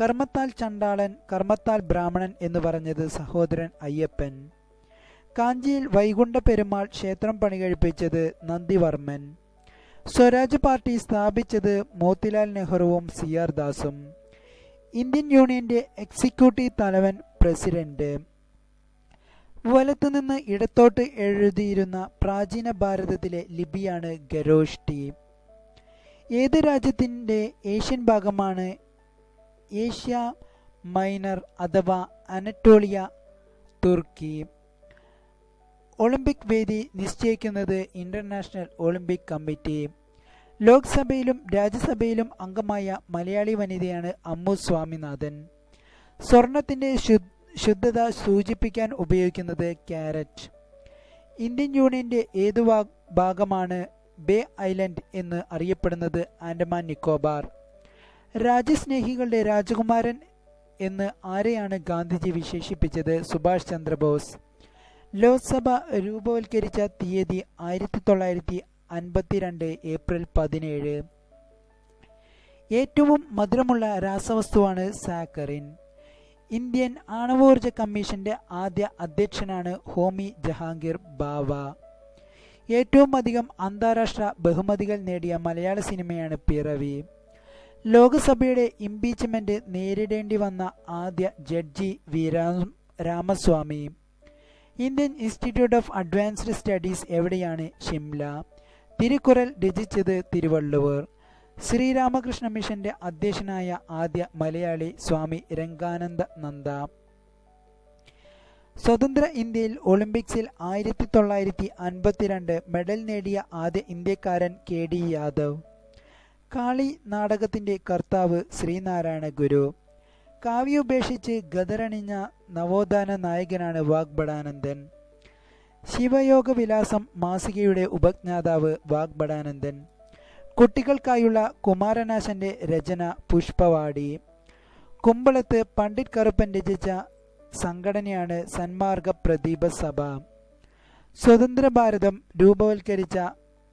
S1: കർമ്മത്താൽ ചണ്ടാളൻ കർമ്മത്താൽ ബ്രാഹ്മണൻ എന്ന് പറഞ്ഞത് സഹോദരൻ അയ്യപ്പൻ. കാഞ്ചിയിൽ വൈകുണ്ഠ പെരുമാൾ ക്ഷേത്രം പണി പണികഴിപ്പിച്ചത് നന്ദിവർമ്മൻ. സ്വരാജ് പാർട്ടി സ്ഥാപിച്ചത് മോത്തിലാൽ നെഹ്റുവും സി ആർ ദാസും. ഇന്ത്യൻ യൂണിയന്റെ എക്സിക്യൂട്ടീവ് തലവൻ പ്രസിഡന്റ്. വലത്തുനിന്ന് ഇടത്തോട്ട് എഴുതിയിരുന്ന പ്രാചീന ഭാരതത്തിലെ ലിപിയാണ് ഗരോഷ്ടി ഏത് രാജ്യത്തിന്റെ ഏഷ്യൻ ഭാഗമാണ്? ഏഷ്യ മൈനർ അഥവാ അനറ്റോളിയ തുർക്കി. ഒളിമ്പിക് വേദി നിശ്ചയിക്കുന്നത് ഇന്റർനാഷണൽ ഒളിമ്പിക് കമ്മിറ്റി. ലോക്സഭയിലും രാജ്യസഭയിലും അംഗമായ മലയാളി വനിതയാണ് അമ്മു സ്വാമിനാഥൻ. സ്വർണത്തിന്റെ ശുദ്ധത സൂചിപ്പിക്കാൻ ഉപയോഗിക്കുന്നത് ക്യാരറ്റ്. ഇന്ത്യൻ യൂണിയന്റെ ഏതു ഭാഗമാണ് ബേ ഐലൻഡ് എന്ന് അറിയപ്പെടുന്നത് ആൻഡമാൻ നിക്കോബാർ. രാജ്യസ്നേഹികളുടെ രാജകുമാരൻ എന്ന് ആരെയാണ് ഗാന്ധിജി വിശേഷിപ്പിച്ചത് സുഭാഷ് ചന്ദ്രബോസ്? ലോക്സഭ രൂപവൽക്കരിച്ച തീയതി ആയിരത്തി തൊള്ളായിരത്തി അൻപത്തിരണ്ട് ഏപ്രിൽ പതിനേഴ്. ഏറ്റവും മധുരമുള്ള രാസവസ്തുവാണ് സാക്കറിൻ. ഇന്ത്യൻ ആണവോർജ കമ്മീഷന്റെ ആദ്യ അധ്യക്ഷനാണ് ഹോമി ജഹാംഗീർ ബാവ. ഏറ്റവും അധികം അന്താരാഷ്ട്ര ബഹുമതികൾ നേടിയ മലയാള സിനിമയാണ് പിറവി. ലോകസഭയുടെ ഇംപീച്ച്മെന്റ് നേരിടേണ്ടി വന്ന ആദ്യ judge V Ramaswami. Indian institute of advanced studies എവിടെയാണ്? ഷിംല. തിരുക്കുറൽ രചിച്ചത് തിരുവള്ളുവർ. ശ്രീരാമകൃഷ്ണ മിഷന്റെ അധ്യക്ഷനായ ആദ്യ മലയാളി സ്വാമി രംഗാനന്ദ നന്ദ. സ്വതന്ത്ര ഇന്ത്യയിൽ ഒളിമ്പിക്സിൽ ആയിരത്തി തൊള്ളായിരത്തി അൻപത്തിരണ്ട് മെഡൽ നേടിയ ആദ്യ ഇന്ത്യക്കാരൻ കെ ഡി യാദവ്. കാളി നാടകത്തിന്റെ കർത്താവ് ശ്രീനാരായണ ഗുരു. കാവ്യുപേക്ഷിച്ച് ഗദറണിഞ്ഞ നവോത്ഥാന നായകനാണ് വാഗ്ബടാനന്ദൻ ശിവയോഗ വിലാസം മാസികയുടെ ഉപജ്ഞാതാവ് വാഗ്ബടാനന്ദൻ കുട്ടികൾക്കായുള്ള കുമാരനാശന്റെ രചന പുഷ്പവാടി. കുമ്പളത്ത് പണ്ഡിറ്റ് കറുപ്പൻ രചിച്ച സംഘടനയാണ് സന്മാർഗ പ്രദീപ സഭ. സ്വതന്ത്ര ഭാരതം രൂപവൽക്കരിച്ച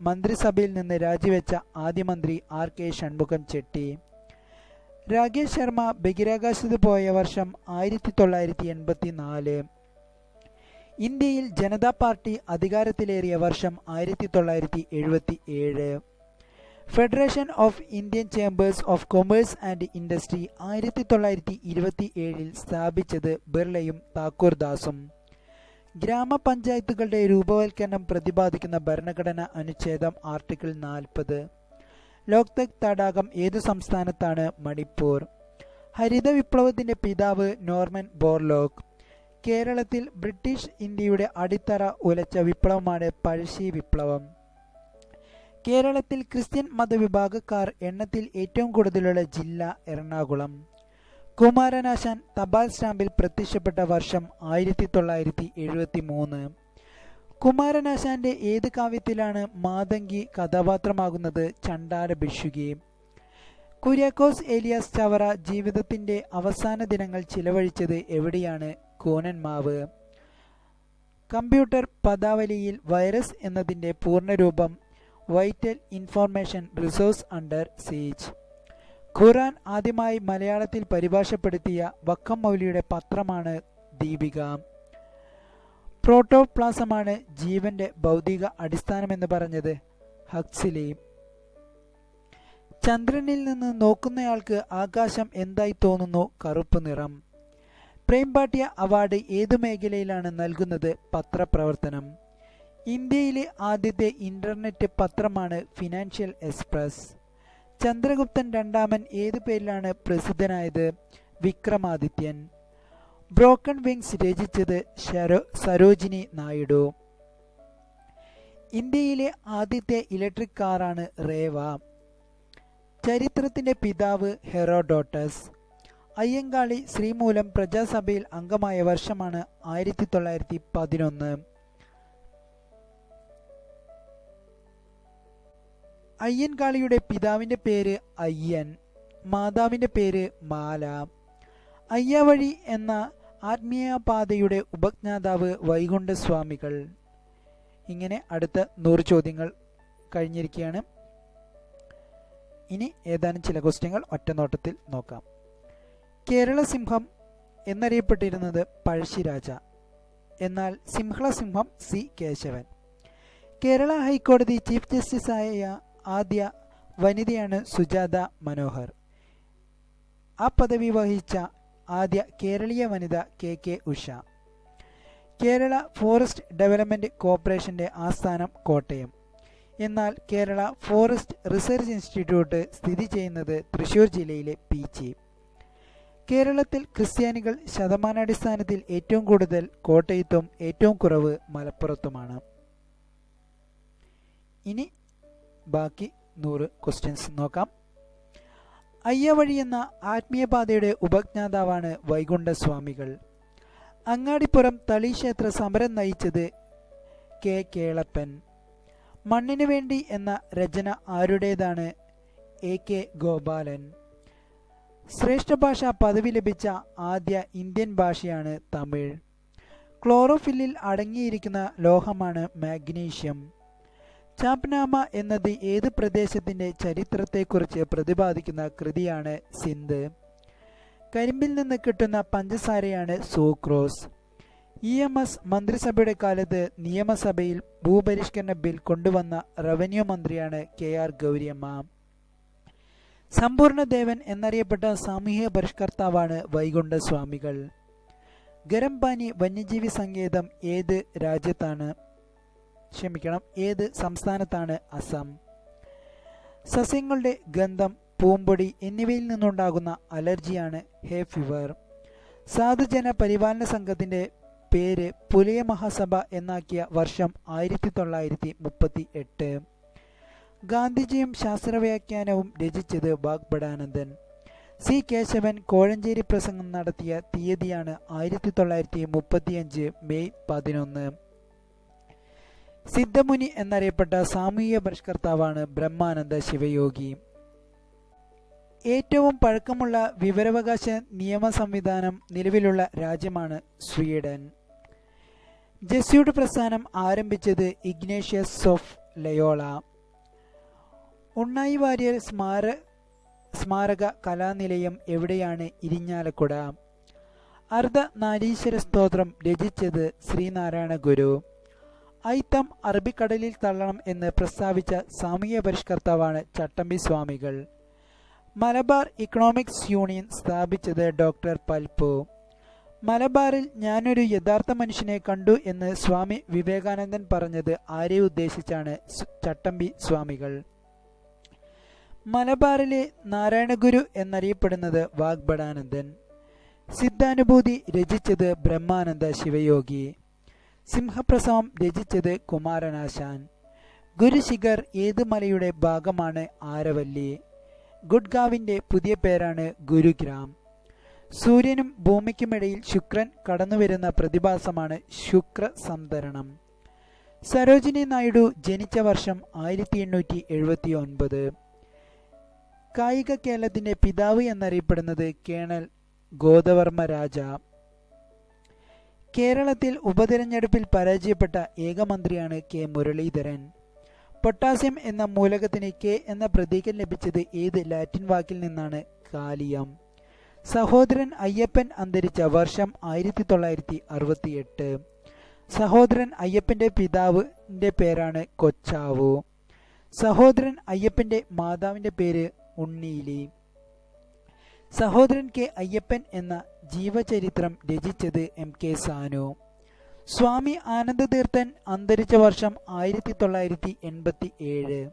S1: മന്ത്രിസഭയിൽ നിന്ന് രാജിവെച്ച ആദ്യ മന്ത്രി ആർ കെ ഷൺമുഖം ചെട്ടി. രാകേഷ് ശർമ്മ ബഹിരാകാശത്ത് പോയ വർഷം ആയിരത്തി തൊള്ളായിരത്തി എൺപത്തി നാല് ഇന്ത്യയിൽ ജനതാ പാർട്ടി അധികാരത്തിലേറിയ വർഷം ആയിരത്തി തൊള്ളായിരത്തി എഴുപത്തി ഏഴ് federation of Indian chambers of commerce and industry ആയിരത്തി തൊള്ളായിരത്തി ഇരുപത്തി ഏഴിൽ സ്ഥാപിച്ചത് ബിർളയും താക്കൂർദാസും. ഗ്രാമപഞ്ചായത്തുകളുടെ രൂപവൽക്കരണം പ്രതിപാദിക്കുന്ന ഭരണഘടന അനുച്ഛേദം ആർട്ടിക്കിൾ നാൽപ്പത്. ലോക്തക് തടാകം ഏതു സംസ്ഥാനത്താണ്? മണിപ്പൂർ. ഹരിത വിപ്ലവത്തിന്റെ പിതാവ് നോർമൻ ബോർലോക്ക്. കേരളത്തിൽ ബ്രിട്ടീഷ് ഇന്ത്യയുടെ അടിത്തറ ഉലച്ച വിപ്ലവമാണ് പഴശ്ശി വിപ്ലവം. കേരളത്തിൽ ക്രിസ്ത്യൻ മതവിഭാഗക്കാർ എണ്ണത്തിൽ ഏറ്റവും കൂടുതലുള്ള ജില്ല എറണാകുളം. കുമാരനാശാൻ തപാൽ സ്റ്റാമ്പിൽ പ്രത്യക്ഷപ്പെട്ട വർഷം ആയിരത്തി തൊള്ളായിരത്തി എഴുപത്തി മൂന്ന് കുമാരനാശാന്റെ ഏത് കാവ്യത്തിലാണ് മാതങ്കി കഥാപാത്രമാകുന്നത് ചണ്ടാല ഭിക്ഷുകി. കുര്യാക്കോസ് ഏലിയാസ് ചവറ ജീവിതത്തിന്റെ അവസാന ദിനങ്ങൾ ചിലവഴിച്ചത് എവിടെയാണ്? കൂനന്മാവ് കമ്പ്യൂട്ടർ പദാവലിയിൽ വൈറസ് എന്നതിന്റെ പൂർണരൂപം vital information resource under siege Quran ആദ്യമായി മലയാളത്തിൽ പരിഭാഷപ്പെടുത്തിയ വക്കം മൗലിയുടെ പത്രമാണ് ദീപിക. പ്രോട്ടോപ്ലാസമാണ് ജീവന്റെ ഭൗതിക അടിസ്ഥാനമെന്ന് പറഞ്ഞത് ഹക്സിലി. ചന്ദ്രനിൽ നിന്ന് നോക്കുന്നയാൾക്ക് ആകാശം എന്തായി തോന്നുന്നു കറുപ്പ് നിറം. പ്രേംപാട്യ അവാർഡ് ഏതു മേഖലയിലാണ് നൽകുന്നത് പത്രപ്രവർത്തനം? ഇന്ത്യയിലെ ആദ്യത്തെ ഇന്റർനെറ്റ് പത്രമാണ് ഫിനാൻഷ്യൽ എക്സ്പ്രസ്. ചന്ദ്രഗുപ്തൻ രണ്ടാമൻ ഏതു പേരിലാണ് പ്രസിദ്ധനായത്? വിക്രമാദിത്യൻ. ബ്രോക്കൺ വിങ്സ് രചിച്ചത് ശരോ സരോജിനി നായിഡു. ഇന്ത്യയിലെ ആദ്യത്തെ ഇലക്ട്രിക് കാറാണ് റേവ. ചരിത്രത്തിന്റെ പിതാവ് ഹെറോഡോട്ടസ്. അയ്യങ്കാളി ശ്രീമൂലം പ്രജാസഭയിൽ അംഗമായ വർഷമാണ് ആയിരത്തി തൊള്ളായിരത്തി പതിനൊന്ന്. അയ്യൻകാളിയുടെ പിതാവിന്റെ പേര് അയ്യൻ മാതാവിന്റെ പേര് മാല. അയ്യാവഴി എന്ന ആത്മീയപാതയുടെ ഉപജ്ഞാതാവ് വൈകുണ്ഠസ്വാമികൾ. ഇങ്ങനെ അടുത്ത നൂറ് ചോദ്യങ്ങൾ കഴിഞ്ഞിരിക്കുകയാണ്. ഇനി ഏതാനും ചില ക്വസ്റ്റ്യങ്ങൾ ഒറ്റനോട്ടത്തിൽ നോക്കാം. കേരള സിംഹം എന്നറിയപ്പെട്ടിരുന്നത് പഴശ്ശിരാജ എന്നാൽ സിംഹള സിംഹം സി കേശവൻ. കേരള ഹൈക്കോടതി ചീഫ് ജസ്റ്റിസായ ആദ്യ വനിതയാണ് സുജാത മനോഹർ. ആ പദവി വഹിച്ച ആദ്യ കേരളീയ വനിത K K Usha. Kerala forest development കോർപ്പറേഷന്റെ ആസ്ഥാനം കോട്ടയം. എന്നാൽ കേരള ഫോറസ്റ്റ് റിസർച്ച് ഇൻസ്റ്റിറ്റ്യൂട്ട് സ്ഥിതി ചെയ്യുന്നത് തൃശൂർ ജില്ലയിലെ പീച്ചി. കേരളത്തിൽ ക്രിസ്ത്യാനികൾ ശതമാനാടിസ്ഥാനത്തിൽ ഏറ്റവും കൂടുതൽ കോട്ടയത്തും ഏറ്റവും കുറവ് മലപ്പുറത്തുമാണ്. ഇനി ബാക്കി നൂറ് ക്വസ്റ്റ്യൻസ് നോക്കാം. അയ്യവഴി എന്ന ആത്മീയപാതയുടെ ഉപജ്ഞാതാവാണ് വൈകുണ്ഠസ്വാമികൾ. അങ്ങാടിപ്പുറം തളിക്ഷേത്ര സമരം നയിച്ചത് കെ കേളപ്പൻ. മണ്ണിനു വേണ്ടി എന്ന രചന ആരുടേതാണ്? A K Gopalan. ശ്രേഷ്ഠഭാഷ പദവി ലഭിച്ച ആദ്യ ഇന്ത്യൻ ഭാഷയാണ് തമിഴ്. ക്ലോറോഫില്ലിൽ അടങ്ങിയിരിക്കുന്ന ലോഹമാണ് മാഗ്നീഷ്യം. ചാപ്നാമ എന്നത് ഏത് പ്രദേശത്തിന്റെ ചരിത്രത്തെക്കുറിച്ച് പ്രതിപാദിക്കുന്ന കൃതിയാണ് സിന്ധ്. കരിമ്പിൽ നിന്ന് കിട്ടുന്ന പഞ്ചസാരയാണ് സൂക്രോസ്. ഇ എം എസ് മന്ത്രിസഭയുടെ കാലത്ത് നിയമസഭയിൽ ഭൂപരിഷ്കരണ ബിൽ കൊണ്ടുവന്ന റവന്യൂ മന്ത്രിയാണ് കെ ആർ ഗൗരിയമ്മ. സമ്പൂർണദേവൻ എന്നറിയപ്പെട്ട സാമൂഹ്യ പരിഷ്കർത്താവാണ് വൈകുണ്ഠസ്വാമികൾ. ഗരംപാനി വന്യജീവി സങ്കേതം ഏത് രാജ്യത്താണ്? ക്ഷമിക്കണം. ഏത് സംസ്ഥാനത്താണ് അസം? സസ്യങ്ങളുടെ ഗന്ധം പൂമ്പൊടി എന്നിവയിൽ നിന്നുണ്ടാകുന്ന അലർജിയാണ് ഹേ ഫിവർ. സാധുജന പരിപാലന സംഘത്തിന്റെ പേര് പുലിയ മഹാസഭ എന്നാക്കിയ വർഷം ആയിരത്തി തൊള്ളായിരത്തി മുപ്പത്തി എട്ട് ഗാന്ധിജിയും ശാസ്ത്രവ്യാഖ്യാനവും രചിച്ചത് വാഗ്ബടാനന്ദൻ സി കേശവൻ കോഴഞ്ചേരി പ്രസംഗം നടത്തിയ തീയതിയാണ് ആയിരത്തി തൊള്ളായിരത്തി മുപ്പത്തിയഞ്ച് മെയ് പതിനൊന്ന്. സിദ്ധമുനി എന്നറിയപ്പെട്ട സാമൂഹ്യ പരിഷ്കർത്താവാണ് ബ്രഹ്മാനന്ദ ശിവയോഗി. ഏറ്റവും പഴക്കമുള്ള വിവരാവകാശ നിയമ സംവിധാനം നിലവിലുള്ള രാജ്യമാണ് സ്വീഡൻ. ജെസ്യൂട്ട് പ്രസ്ഥാനം ആരംഭിച്ചത് Ignatius of Loyola. Unnayi Warrier സ്മാര സ്മാരക കലാനിലയം എവിടെയാണ്? ഇരിഞ്ഞാലക്കുട. അർദ്ധ നാരീശ്വര സ്തോത്രം രചിച്ചത് ശ്രീനാരായണ ഗുരു ഐത്തം അറബിക്കടലിൽ തള്ളണം എന്ന് പ്രസ്താവിച്ച സാമൂഹ്യ പരിഷ്കർത്താവാണ് ചട്ടമ്പി സ്വാമികൾ. മലബാർ ഇക്കണോമിക്സ് യൂണിയൻ സ്ഥാപിച്ചത് ഡോക്ടർ പൽപ്പു മലബാറിൽ ഞാനൊരു യഥാർത്ഥ മനുഷ്യനെ കണ്ടു എന്ന് സ്വാമി വിവേകാനന്ദൻ പറഞ്ഞത് ആരെ ഉദ്ദേശിച്ചാണ് ചട്ടമ്പി സ്വാമികൾ. മലബാറിലെ നാരായണഗുരു എന്നറിയപ്പെടുന്നത് വാഗ്ബടാനന്ദൻ സിദ്ധാനുഭൂതി രചിച്ചത് ബ്രഹ്മാനന്ദ ശിവയോഗി. സിംഹപ്രസവം രചിച്ചത് കുമാരനാശാൻ. ഗുരുശിഖർ ഏത് മലയുടെ ഭാഗമാണ് ആരവല്ലി. ഗുഡ്ഗാവിന്റെ പുതിയ പേരാണ് ഗുരുഗ്രാം. സൂര്യനും ഭൂമിക്കുമിടയിൽ ശുക്രൻ കടന്നുവരുന്ന പ്രതിഭാസമാണ് ശുക്ര സംതരണം സരോജിനി നായിഡു ജനിച്ച വർഷം ആയിരത്തി എണ്ണൂറ്റി എഴുപത്തി ഒൻപത് കായിക കേരളത്തിന്റെ പിതാവ് എന്നറിയപ്പെടുന്നത് കേണൽ ഗോദവർമ്മ രാജ. കേരളത്തിൽ ഉപതിരഞ്ഞെടുപ്പിൽ പരാജയപ്പെട്ട ഏക മന്ത്രിയാണ് കെ മുരളീധരൻ. പൊട്ടാസ്യം എന്ന മൂലകത്തിന് കെ എന്ന പ്രതീകം ലഭിച്ചത് ഏത് ലാറ്റിൻ വാക്കിൽ നിന്നാണ്? കാലിയം. സഹോദരൻ അയ്യപ്പൻ അന്തരിച്ച വർഷം ആയിരത്തി തൊള്ളായിരത്തി അറുപത്തി എട്ട് സഹോദരൻ അയ്യപ്പന്റെ പിതാവിന്റെ പേരാണ് കൊച്ചാവു. സഹോദരൻ അയ്യപ്പന്റെ മാതാവിന്റെ പേര് ഉണ്ണീലി. സഹോദരൻ കെ അയ്യപ്പൻ എന്ന ജീവചരിത്രം രചിച്ചത് എം കെ സാനു. സ്വാമി ആനന്ദതീർത്ഥൻ അന്തരിച്ച വർഷം ആയിരത്തി തൊള്ളായിരത്തി എൺപത്തി ഏഴ്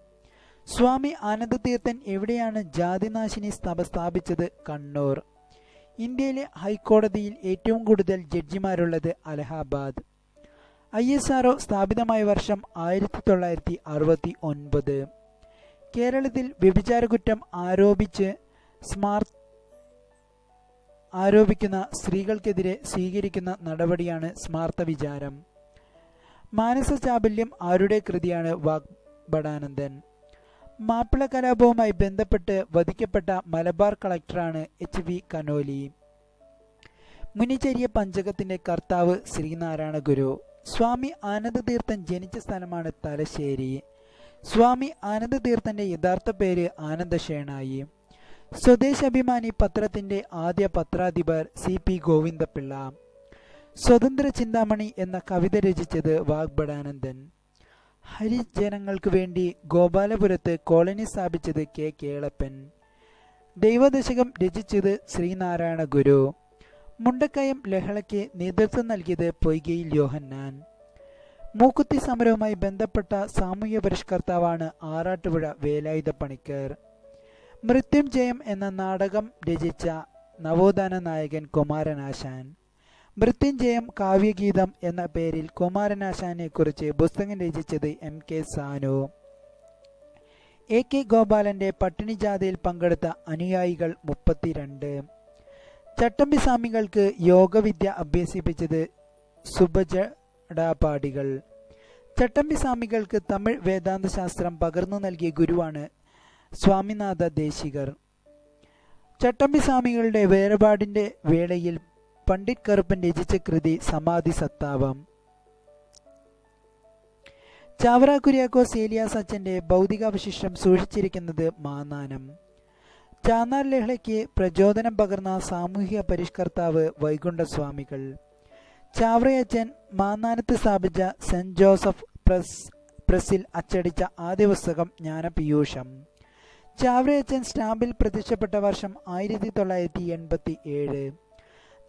S1: സ്വാമി ആനന്ദതീർത്ഥൻ എവിടെയാണ് ജാതിനാശിനി സഭ സ്ഥാപിച്ചത്? കണ്ണൂർ. ഇന്ത്യയിലെ ഹൈക്കോടതിയിൽ ഏറ്റവും കൂടുതൽ ജഡ്ജിമാരുള്ളത് Allahabad. I S R O സ്ഥാപിതമായ വർഷം ആയിരത്തി തൊള്ളായിരത്തി അറുപത്തി ഒൻപത് കേരളത്തിൽ വ്യഭിചാര കുറ്റം ആരോപിച്ച് സ്മാർട്ട് ആരോപിക്കുന്ന സ്ത്രീകൾക്കെതിരെ സ്വീകരിക്കുന്ന നടപടിയാണ് സ്മാർത്ത വിചാരം. മാനസ ചാബല്യം ആരുടെ കൃതിയാണ് വാഗ്ബടാനന്ദൻ മാപ്പിള കലാപവുമായി ബന്ധപ്പെട്ട് വധിക്കപ്പെട്ട മലബാർ കളക്ടറാണ് എച്ച് വി കനോലി. മുനിചര്യ പഞ്ചകത്തിന്റെ കർത്താവ് ശ്രീനാരായണ ഗുരു. സ്വാമി ആനന്ദതീർത്ഥൻ ജനിച്ച സ്ഥലമാണ് തലശ്ശേരി. സ്വാമി ആനന്ദതീർത്ഥന്റെ യഥാർത്ഥ പേര് ആനന്ദശേണായി. സ്വദേശാഭിമാനി പത്രത്തിന്റെ ആദ്യ പത്രാധിപർ സി പി ഗോവിന്ദപിള്ള. സ്വതന്ത്ര ചിന്താമണി എന്ന കവിത രചിച്ചത് വാഗ്ബടാനന്ദൻ ഹരിജനങ്ങൾക്ക് വേണ്ടി ഗോപാലപുരത്ത് കോളനി സ്ഥാപിച്ചത് കെ കേളപ്പൻ. ദൈവദശകം രചിച്ചത് ശ്രീനാരായണ ഗുരു. മുണ്ടക്കയം ലഹളയ്ക്ക് നേതൃത്വം നൽകിയത് പൊയ്കയിൽ യോഹന്നാൻ. മൂക്കുത്തി സമരവുമായി ബന്ധപ്പെട്ട സാമൂഹ്യ പരിഷ്കർത്താവാണ് ആറാട്ടുപുഴ വേലായുധ പണിക്കർ. മൃത്യുഞ്ജയം എന്ന നാടകം രചിച്ച നവോത്ഥാന നായകൻ കുമാരനാശാൻ. മൃത്യുഞ്ജയം കാവ്യഗീതം എന്ന പേരിൽ കുമാരനാശാനെ കുറിച്ച് പുസ്തകം രചിച്ചത് M K Sanu. A K ഗോപാലന്റെ പട്ടിണി ജാഥയിൽ പങ്കെടുത്ത അനുയായികൾ മുപ്പത്തിരണ്ട്. ചട്ടമ്പി സ്വാമികൾക്ക് യോഗവിദ്യ അഭ്യസിപ്പിച്ചത് സുഭജടാപാടികൾ ചട്ടമ്പി സ്വാമികൾക്ക് തമിഴ് വേദാന്തശാസ്ത്രം പകർന്നു നൽകിയ ഗുരുവാണ് സ്വാമിനാഥ ദേശികർ. ചട്ടമ്പി സ്വാമികളുടെ വേർപാടിന്റെ വേളയിൽ പണ്ഡിറ്റ് കറുപ്പൻ രചിച്ച കൃതി സമാധി സത്താവം. ചാവറ കുര്യാക്കോസ് ഏലിയാസ് അച്ഛന്റെ ഭൗതികാവശിഷ്ടം സൂക്ഷിച്ചിരിക്കുന്നത് മാനാനം ചാന്നാർ ലഹളയ്ക്ക് പ്രചോദനം പകർന്ന സാമൂഹിക പരിഷ്കർത്താവ് വൈകുണ്ഠസ്വാമികൾ. ചാവറയച്ചൻ മാന്നാനത്ത് സ്ഥാപിച്ച സെന്റ് ജോസഫ് പ്രസ് പ്രസിൽ അച്ചടിച്ച ആദ്യ പുസ്തകം ജ്ഞാനപീയൂഷം. ചാവറയച്ചൻ സ്റ്റാമ്പിൽ പ്രത്യക്ഷപ്പെട്ട വർഷം ആയിരത്തി തൊള്ളായിരത്തി എൺപത്തി ഏഴ്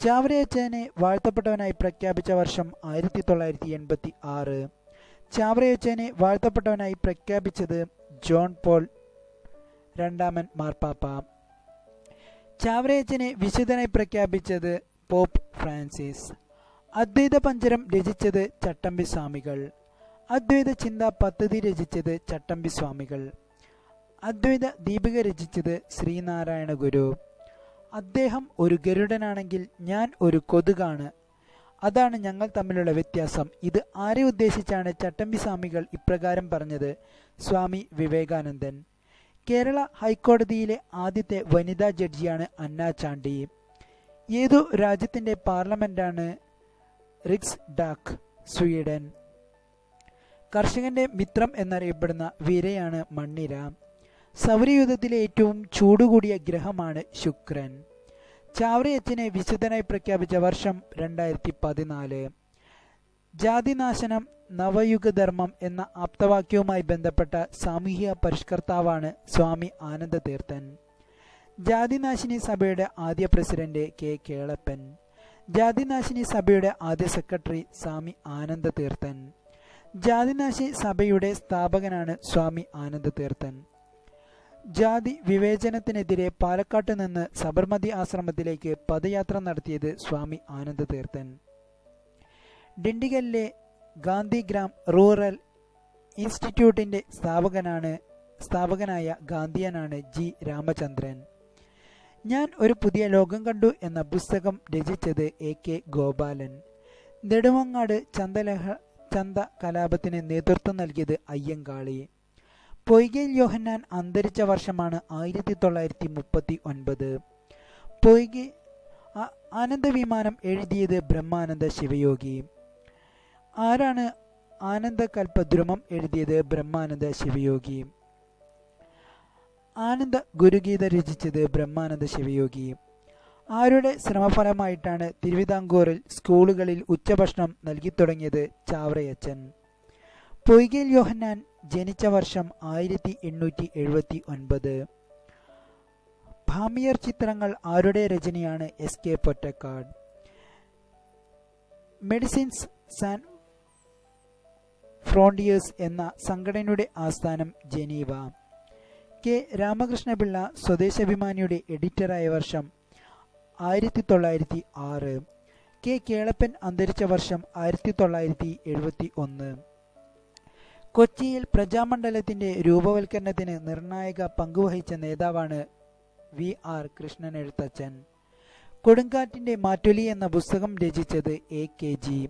S1: ചാവറയച്ചനെ വാഴ്ത്തപ്പെട്ടവനായി പ്രഖ്യാപിച്ച വർഷം ആയിരത്തി തൊള്ളായിരത്തി എൺപത്തി ആറ് ചാവറയച്ചനെ വാഴ്ത്തപ്പെട്ടവനായി പ്രഖ്യാപിച്ചത് ജോൺ പോൾ രണ്ടാമൻ മാർപ്പാപ്പ. ചാവറയച്ചനെ വിശുദ്ധനായി പ്രഖ്യാപിച്ചത് പോപ്പ് ഫ്രാൻസിസ്. അദ്വൈത പഞ്ചരം രചിച്ചത് ചട്ടമ്പി സ്വാമികൾ അദ്വൈത ചിന്ത പദ്ധതി രചിച്ചത് ചട്ടമ്പി സ്വാമികൾ അദ്വൈത ദീപിക രചിച്ചത് ശ്രീനാരായണ ഗുരു. അദ്ദേഹം ഒരു ഗരുഡനാണെങ്കിൽ ഞാൻ ഒരു കൊതുകാണ്. അതാണ് ഞങ്ങൾ തമ്മിലുള്ള വ്യത്യാസം. ഇത് ആരെ ഉദ്ദേശിച്ചാണ് ചട്ടമ്പി സ്വാമികൾ ഇപ്രകാരം പറഞ്ഞത്? സ്വാമി വിവേകാനന്ദൻ. കേരള ഹൈക്കോടതിയിലെ ആദ്യത്തെ വനിതാ ജഡ്ജിയാണ് അന്ന ചാണ്ടി. ഏതു രാജ്യത്തിന്റെ പാർലമെന്റാണ്? റിക്സ് ഡാക്ക് സ്വീഡൻ. കർഷകന്റെ മിത്രം എന്നറിയപ്പെടുന്ന വിരയാണ് മണ്ണിര. സൗരയുധത്തിലെ ഏറ്റവും ചൂടുകൂടിയ ഗ്രഹമാണ് ശുക്രൻ. ചാവറയച്ചനെ വിശുദ്ധനായി പ്രഖ്യാപിച്ച വർഷം രണ്ടായിരത്തി പതിനാല് ജാതിനാശനം നവയുഗധർമ്മം എന്ന ആപ്തവാക്യവുമായി ബന്ധപ്പെട്ട സാമൂഹ്യ പരിഷ്കർത്താവാണ് സ്വാമി ആനന്ദതീർത്ഥൻ. ജാതിനാശിനി സഭയുടെ ആദ്യ പ്രസിഡന്റ് കെ കേളപ്പൻ. ജാതിനാശിനി സഭയുടെ ആദ്യ സെക്രട്ടറി സ്വാമി ആനന്ദതീർത്ഥൻ. ജാതിനാശി സഭയുടെ സ്ഥാപകനാണ് സ്വാമി ആനന്ദതീർത്ഥൻ. ജാതി വിവേചനത്തിനെതിരെ പാലക്കാട്ട് നിന്ന് സബർമതി ആശ്രമത്തിലേക്ക് പദയാത്ര നടത്തിയത് സ്വാമി ആനന്ദ തീർത്ഥൻ ഡിണ്ടിഗലിലെ ഗാന്ധിഗ്രാം റൂറൽ ഇൻസ്റ്റിറ്റ്യൂട്ടിന്റെ സ്ഥാപകനാണ് സ്ഥാപകനായ ഗാന്ധിയനാണ് ജി രാമചന്ദ്രൻ. ഞാൻ ഒരു പുതിയ ലോകം കണ്ടു എന്ന പുസ്തകം രചിച്ചത് എ കെ ഗോപാലൻ. നെടുമങ്ങാട് ചന്തലഹ ചന്ത കലാപത്തിന് നേതൃത്വം നൽകിയത് അയ്യങ്കാളി. പൊയ്കയിൽ യോഹന്നാൻ അന്തരിച്ച വർഷമാണ് ആയിരത്തി തൊള്ളായിരത്തി മുപ്പത്തി ഒൻപത് പൊയ്കെ ആനന്ദവിമാനം എഴുതിയത് ബ്രഹ്മാനന്ദ ശിവയോഗി. ആരാണ് ആനന്ദകൽപദ്രുമം എഴുതിയത് ബ്രഹ്മാനന്ദ ശിവയോഗി? ആനന്ദ ഗുരുഗീത രചിച്ചത് ബ്രഹ്മാനന്ദ ശിവയോഗി. ആരുടെ ശ്രമഫലമായിട്ടാണ് തിരുവിതാംകൂറിൽ സ്കൂളുകളിൽ ഉച്ചഭക്ഷണം നൽകി തുടങ്ങിയത് ചാവറയച്ചൻ പൊയ്കയിൽ യോഹന്നാൻ ജനിച്ച വർഷം ആയിരത്തി എണ്ണൂറ്റി എഴുപത്തി ഒൻപത് ഭാമിയർ ചിത്രങ്ങൾ ആരുടെ രചനയാണ് S K Pottekkatt? Medecins Sans Frontieres എന്ന സംഘടനയുടെ ആസ്ഥാനം ജനീവ. കെ രാമകൃഷ്ണപിള്ള സ്വദേശാഭിമാനിയുടെ എഡിറ്ററായ വർഷം ആയിരത്തി തൊള്ളായിരത്തി ആറ് കെ കേളപ്പൻ അന്തരിച്ച വർഷം ആയിരത്തി തൊള്ളായിരത്തി എഴുപത്തി ഒന്ന് കൊച്ചിയിൽ പ്രജാമണ്ഡലത്തിന്റെ രൂപവൽക്കരണത്തിന് നിർണായക പങ്കുവഹിച്ച നേതാവാണ് വി ആർ കൃഷ്ണൻ എഴുത്തച്ഛൻ കൊടുങ്കാറ്റിന്റെ മാറ്റൊലി എന്ന പുസ്തകം രചിച്ചത് എ കെ ജി.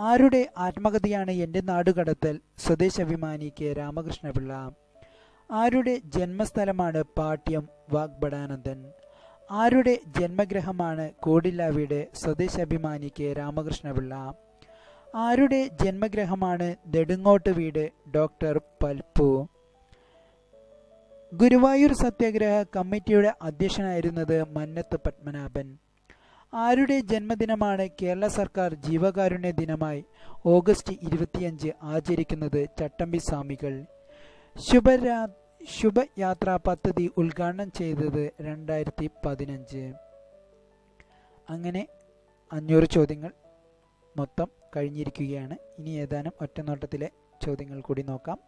S1: ആരുടെ ആത്മകഥയാണ് എന്റെ നാടുകടത്തൽ? സ്വദേശാഭിമാനി കെ രാമകൃഷ്ണപിള്ള. ആരുടെ ജന്മസ്ഥലമാണ് പാട്യം വാഗ്ബടാനന്ദൻ ആരുടെ ജന്മഗ്രഹമാണ് കോടില്ലാവിയുടെ സ്വദേശാഭിമാനി കെ രാമകൃഷ്ണപിള്ള? ആരുടെ ജന്മഗ്രഹമാണ് നെടുങ്ങോട്ട് വീട്? ഡോക്ടർ പൽപ്പു. ഗുരുവായൂർ സത്യാഗ്രഹ കമ്മിറ്റിയുടെ അധ്യക്ഷനായിരുന്നത് മന്നത്ത് പത്മനാഭൻ. ആരുടെ ജന്മദിനമാണ് കേരള സർക്കാർ ജീവകാരുണ്യ ദിനമായി ഓഗസ്റ്റ് ഇരുപത്തിയഞ്ച് ആചരിക്കുന്നത് ചട്ടമ്പി സ്വാമികൾ. ശുഭരാ ശുഭയാത്രാ പദ്ധതി ഉദ്ഘാടനം ചെയ്തത് രണ്ടായിരത്തി പതിനഞ്ച് അങ്ങനെ അഞ്ഞൂറ് ചോദ്യങ്ങൾ മൊത്തം കഴിഞ്ഞിരിക്കുകയാണ്. ഇനി ഏതാനും ഒറ്റനോട്ടത്തിലെ ചോദ്യങ്ങൾ കൂടി നോക്കാം.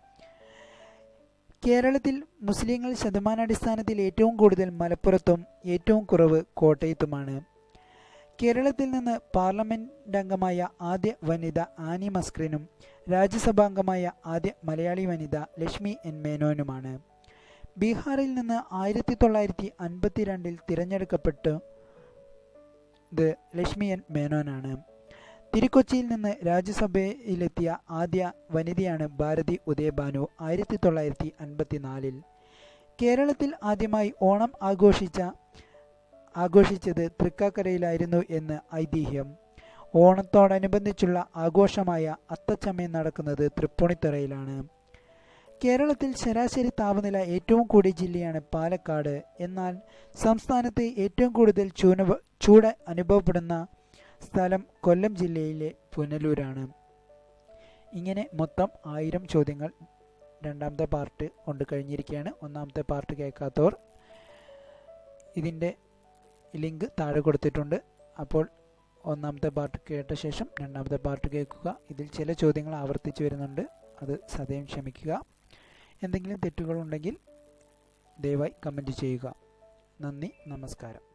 S1: കേരളത്തിൽ മുസ്ലിങ്ങൾ ശതമാനാടിസ്ഥാനത്തിൽ ഏറ്റവും കൂടുതൽ മലപ്പുറത്തും ഏറ്റവും കുറവ് കോട്ടയത്തുമാണ്. കേരളത്തിൽ നിന്ന് പാർലമെന്റ് അംഗമായ ആദ്യ വനിത ആനി മസ്ക്രിനും രാജ്യസഭാംഗമായ ആദ്യ മലയാളി വനിത ലക്ഷ്മി എൻ മേനോനുമാണ്. ബീഹാറിൽ നിന്ന് ആയിരത്തി തൊള്ളായിരത്തി അൻപത്തിരണ്ടിൽ തിരഞ്ഞെടുക്കപ്പെട്ടു ലക്ഷ്മി എൻ മേനോനാണ്. തിരുക്കൊച്ചിയിൽ നിന്ന് രാജ്യസഭയിലെത്തിയ ആദ്യ വനിതയാണ് ഭാരതി ഉദയഭാനു ആയിരത്തി തൊള്ളായിരത്തി അൻപത്തിനാലിൽ കേരളത്തിൽ ആദ്യമായി ഓണം ആഘോഷിച്ച ആഘോഷിച്ചത് തൃക്കാക്കരയിലായിരുന്നു എന്ന് ഐതിഹ്യം. ഓണത്തോടനുബന്ധിച്ചുള്ള ആഘോഷമായ അത്തച്ചമയം നടക്കുന്നത് തൃപ്പൂണിത്തുറയിലാണ്. കേരളത്തിൽ ശരാശരി താപനില ഏറ്റവും കൂടിയ ജില്ലയാണ് പാലക്കാട്. എന്നാൽ സംസ്ഥാനത്ത് ഏറ്റവും കൂടുതൽ ചൂട് അനുഭവപ്പെടുന്ന സ്ഥലം കൊല്ലം ജില്ലയിലെ പുനലൂരാണ്. ഇങ്ങനെ മൊത്തം ആയിരം ചോദ്യങ്ങൾ രണ്ടാമത്തെ പാർട്ട് കൊണ്ട് കഴിഞ്ഞിരിക്കുകയാണ്. ഒന്നാമത്തെ പാർട്ട് കേൾക്കാത്തവർ ഇതിന്റെ ലിങ്ക് താഴെ കൊടുത്തിട്ടുണ്ട്. അപ്പോൾ ഒന്നാമത്തെ പാർട്ട് കേട്ട ശേഷം രണ്ടാമത്തെ പാർട്ട് കേൾക്കുക. ഇതിൽ ചില ചോദ്യങ്ങൾ ആവർത്തിച്ച് വരുന്നുണ്ട്. അത് സദയം ക്ഷമിക്കുക. എന്തെങ്കിലും തെറ്റുകളുണ്ടെങ്കിൽ ദയവായി കമന്റ് ചെയ്യുക. നന്ദി നമസ്കാരം.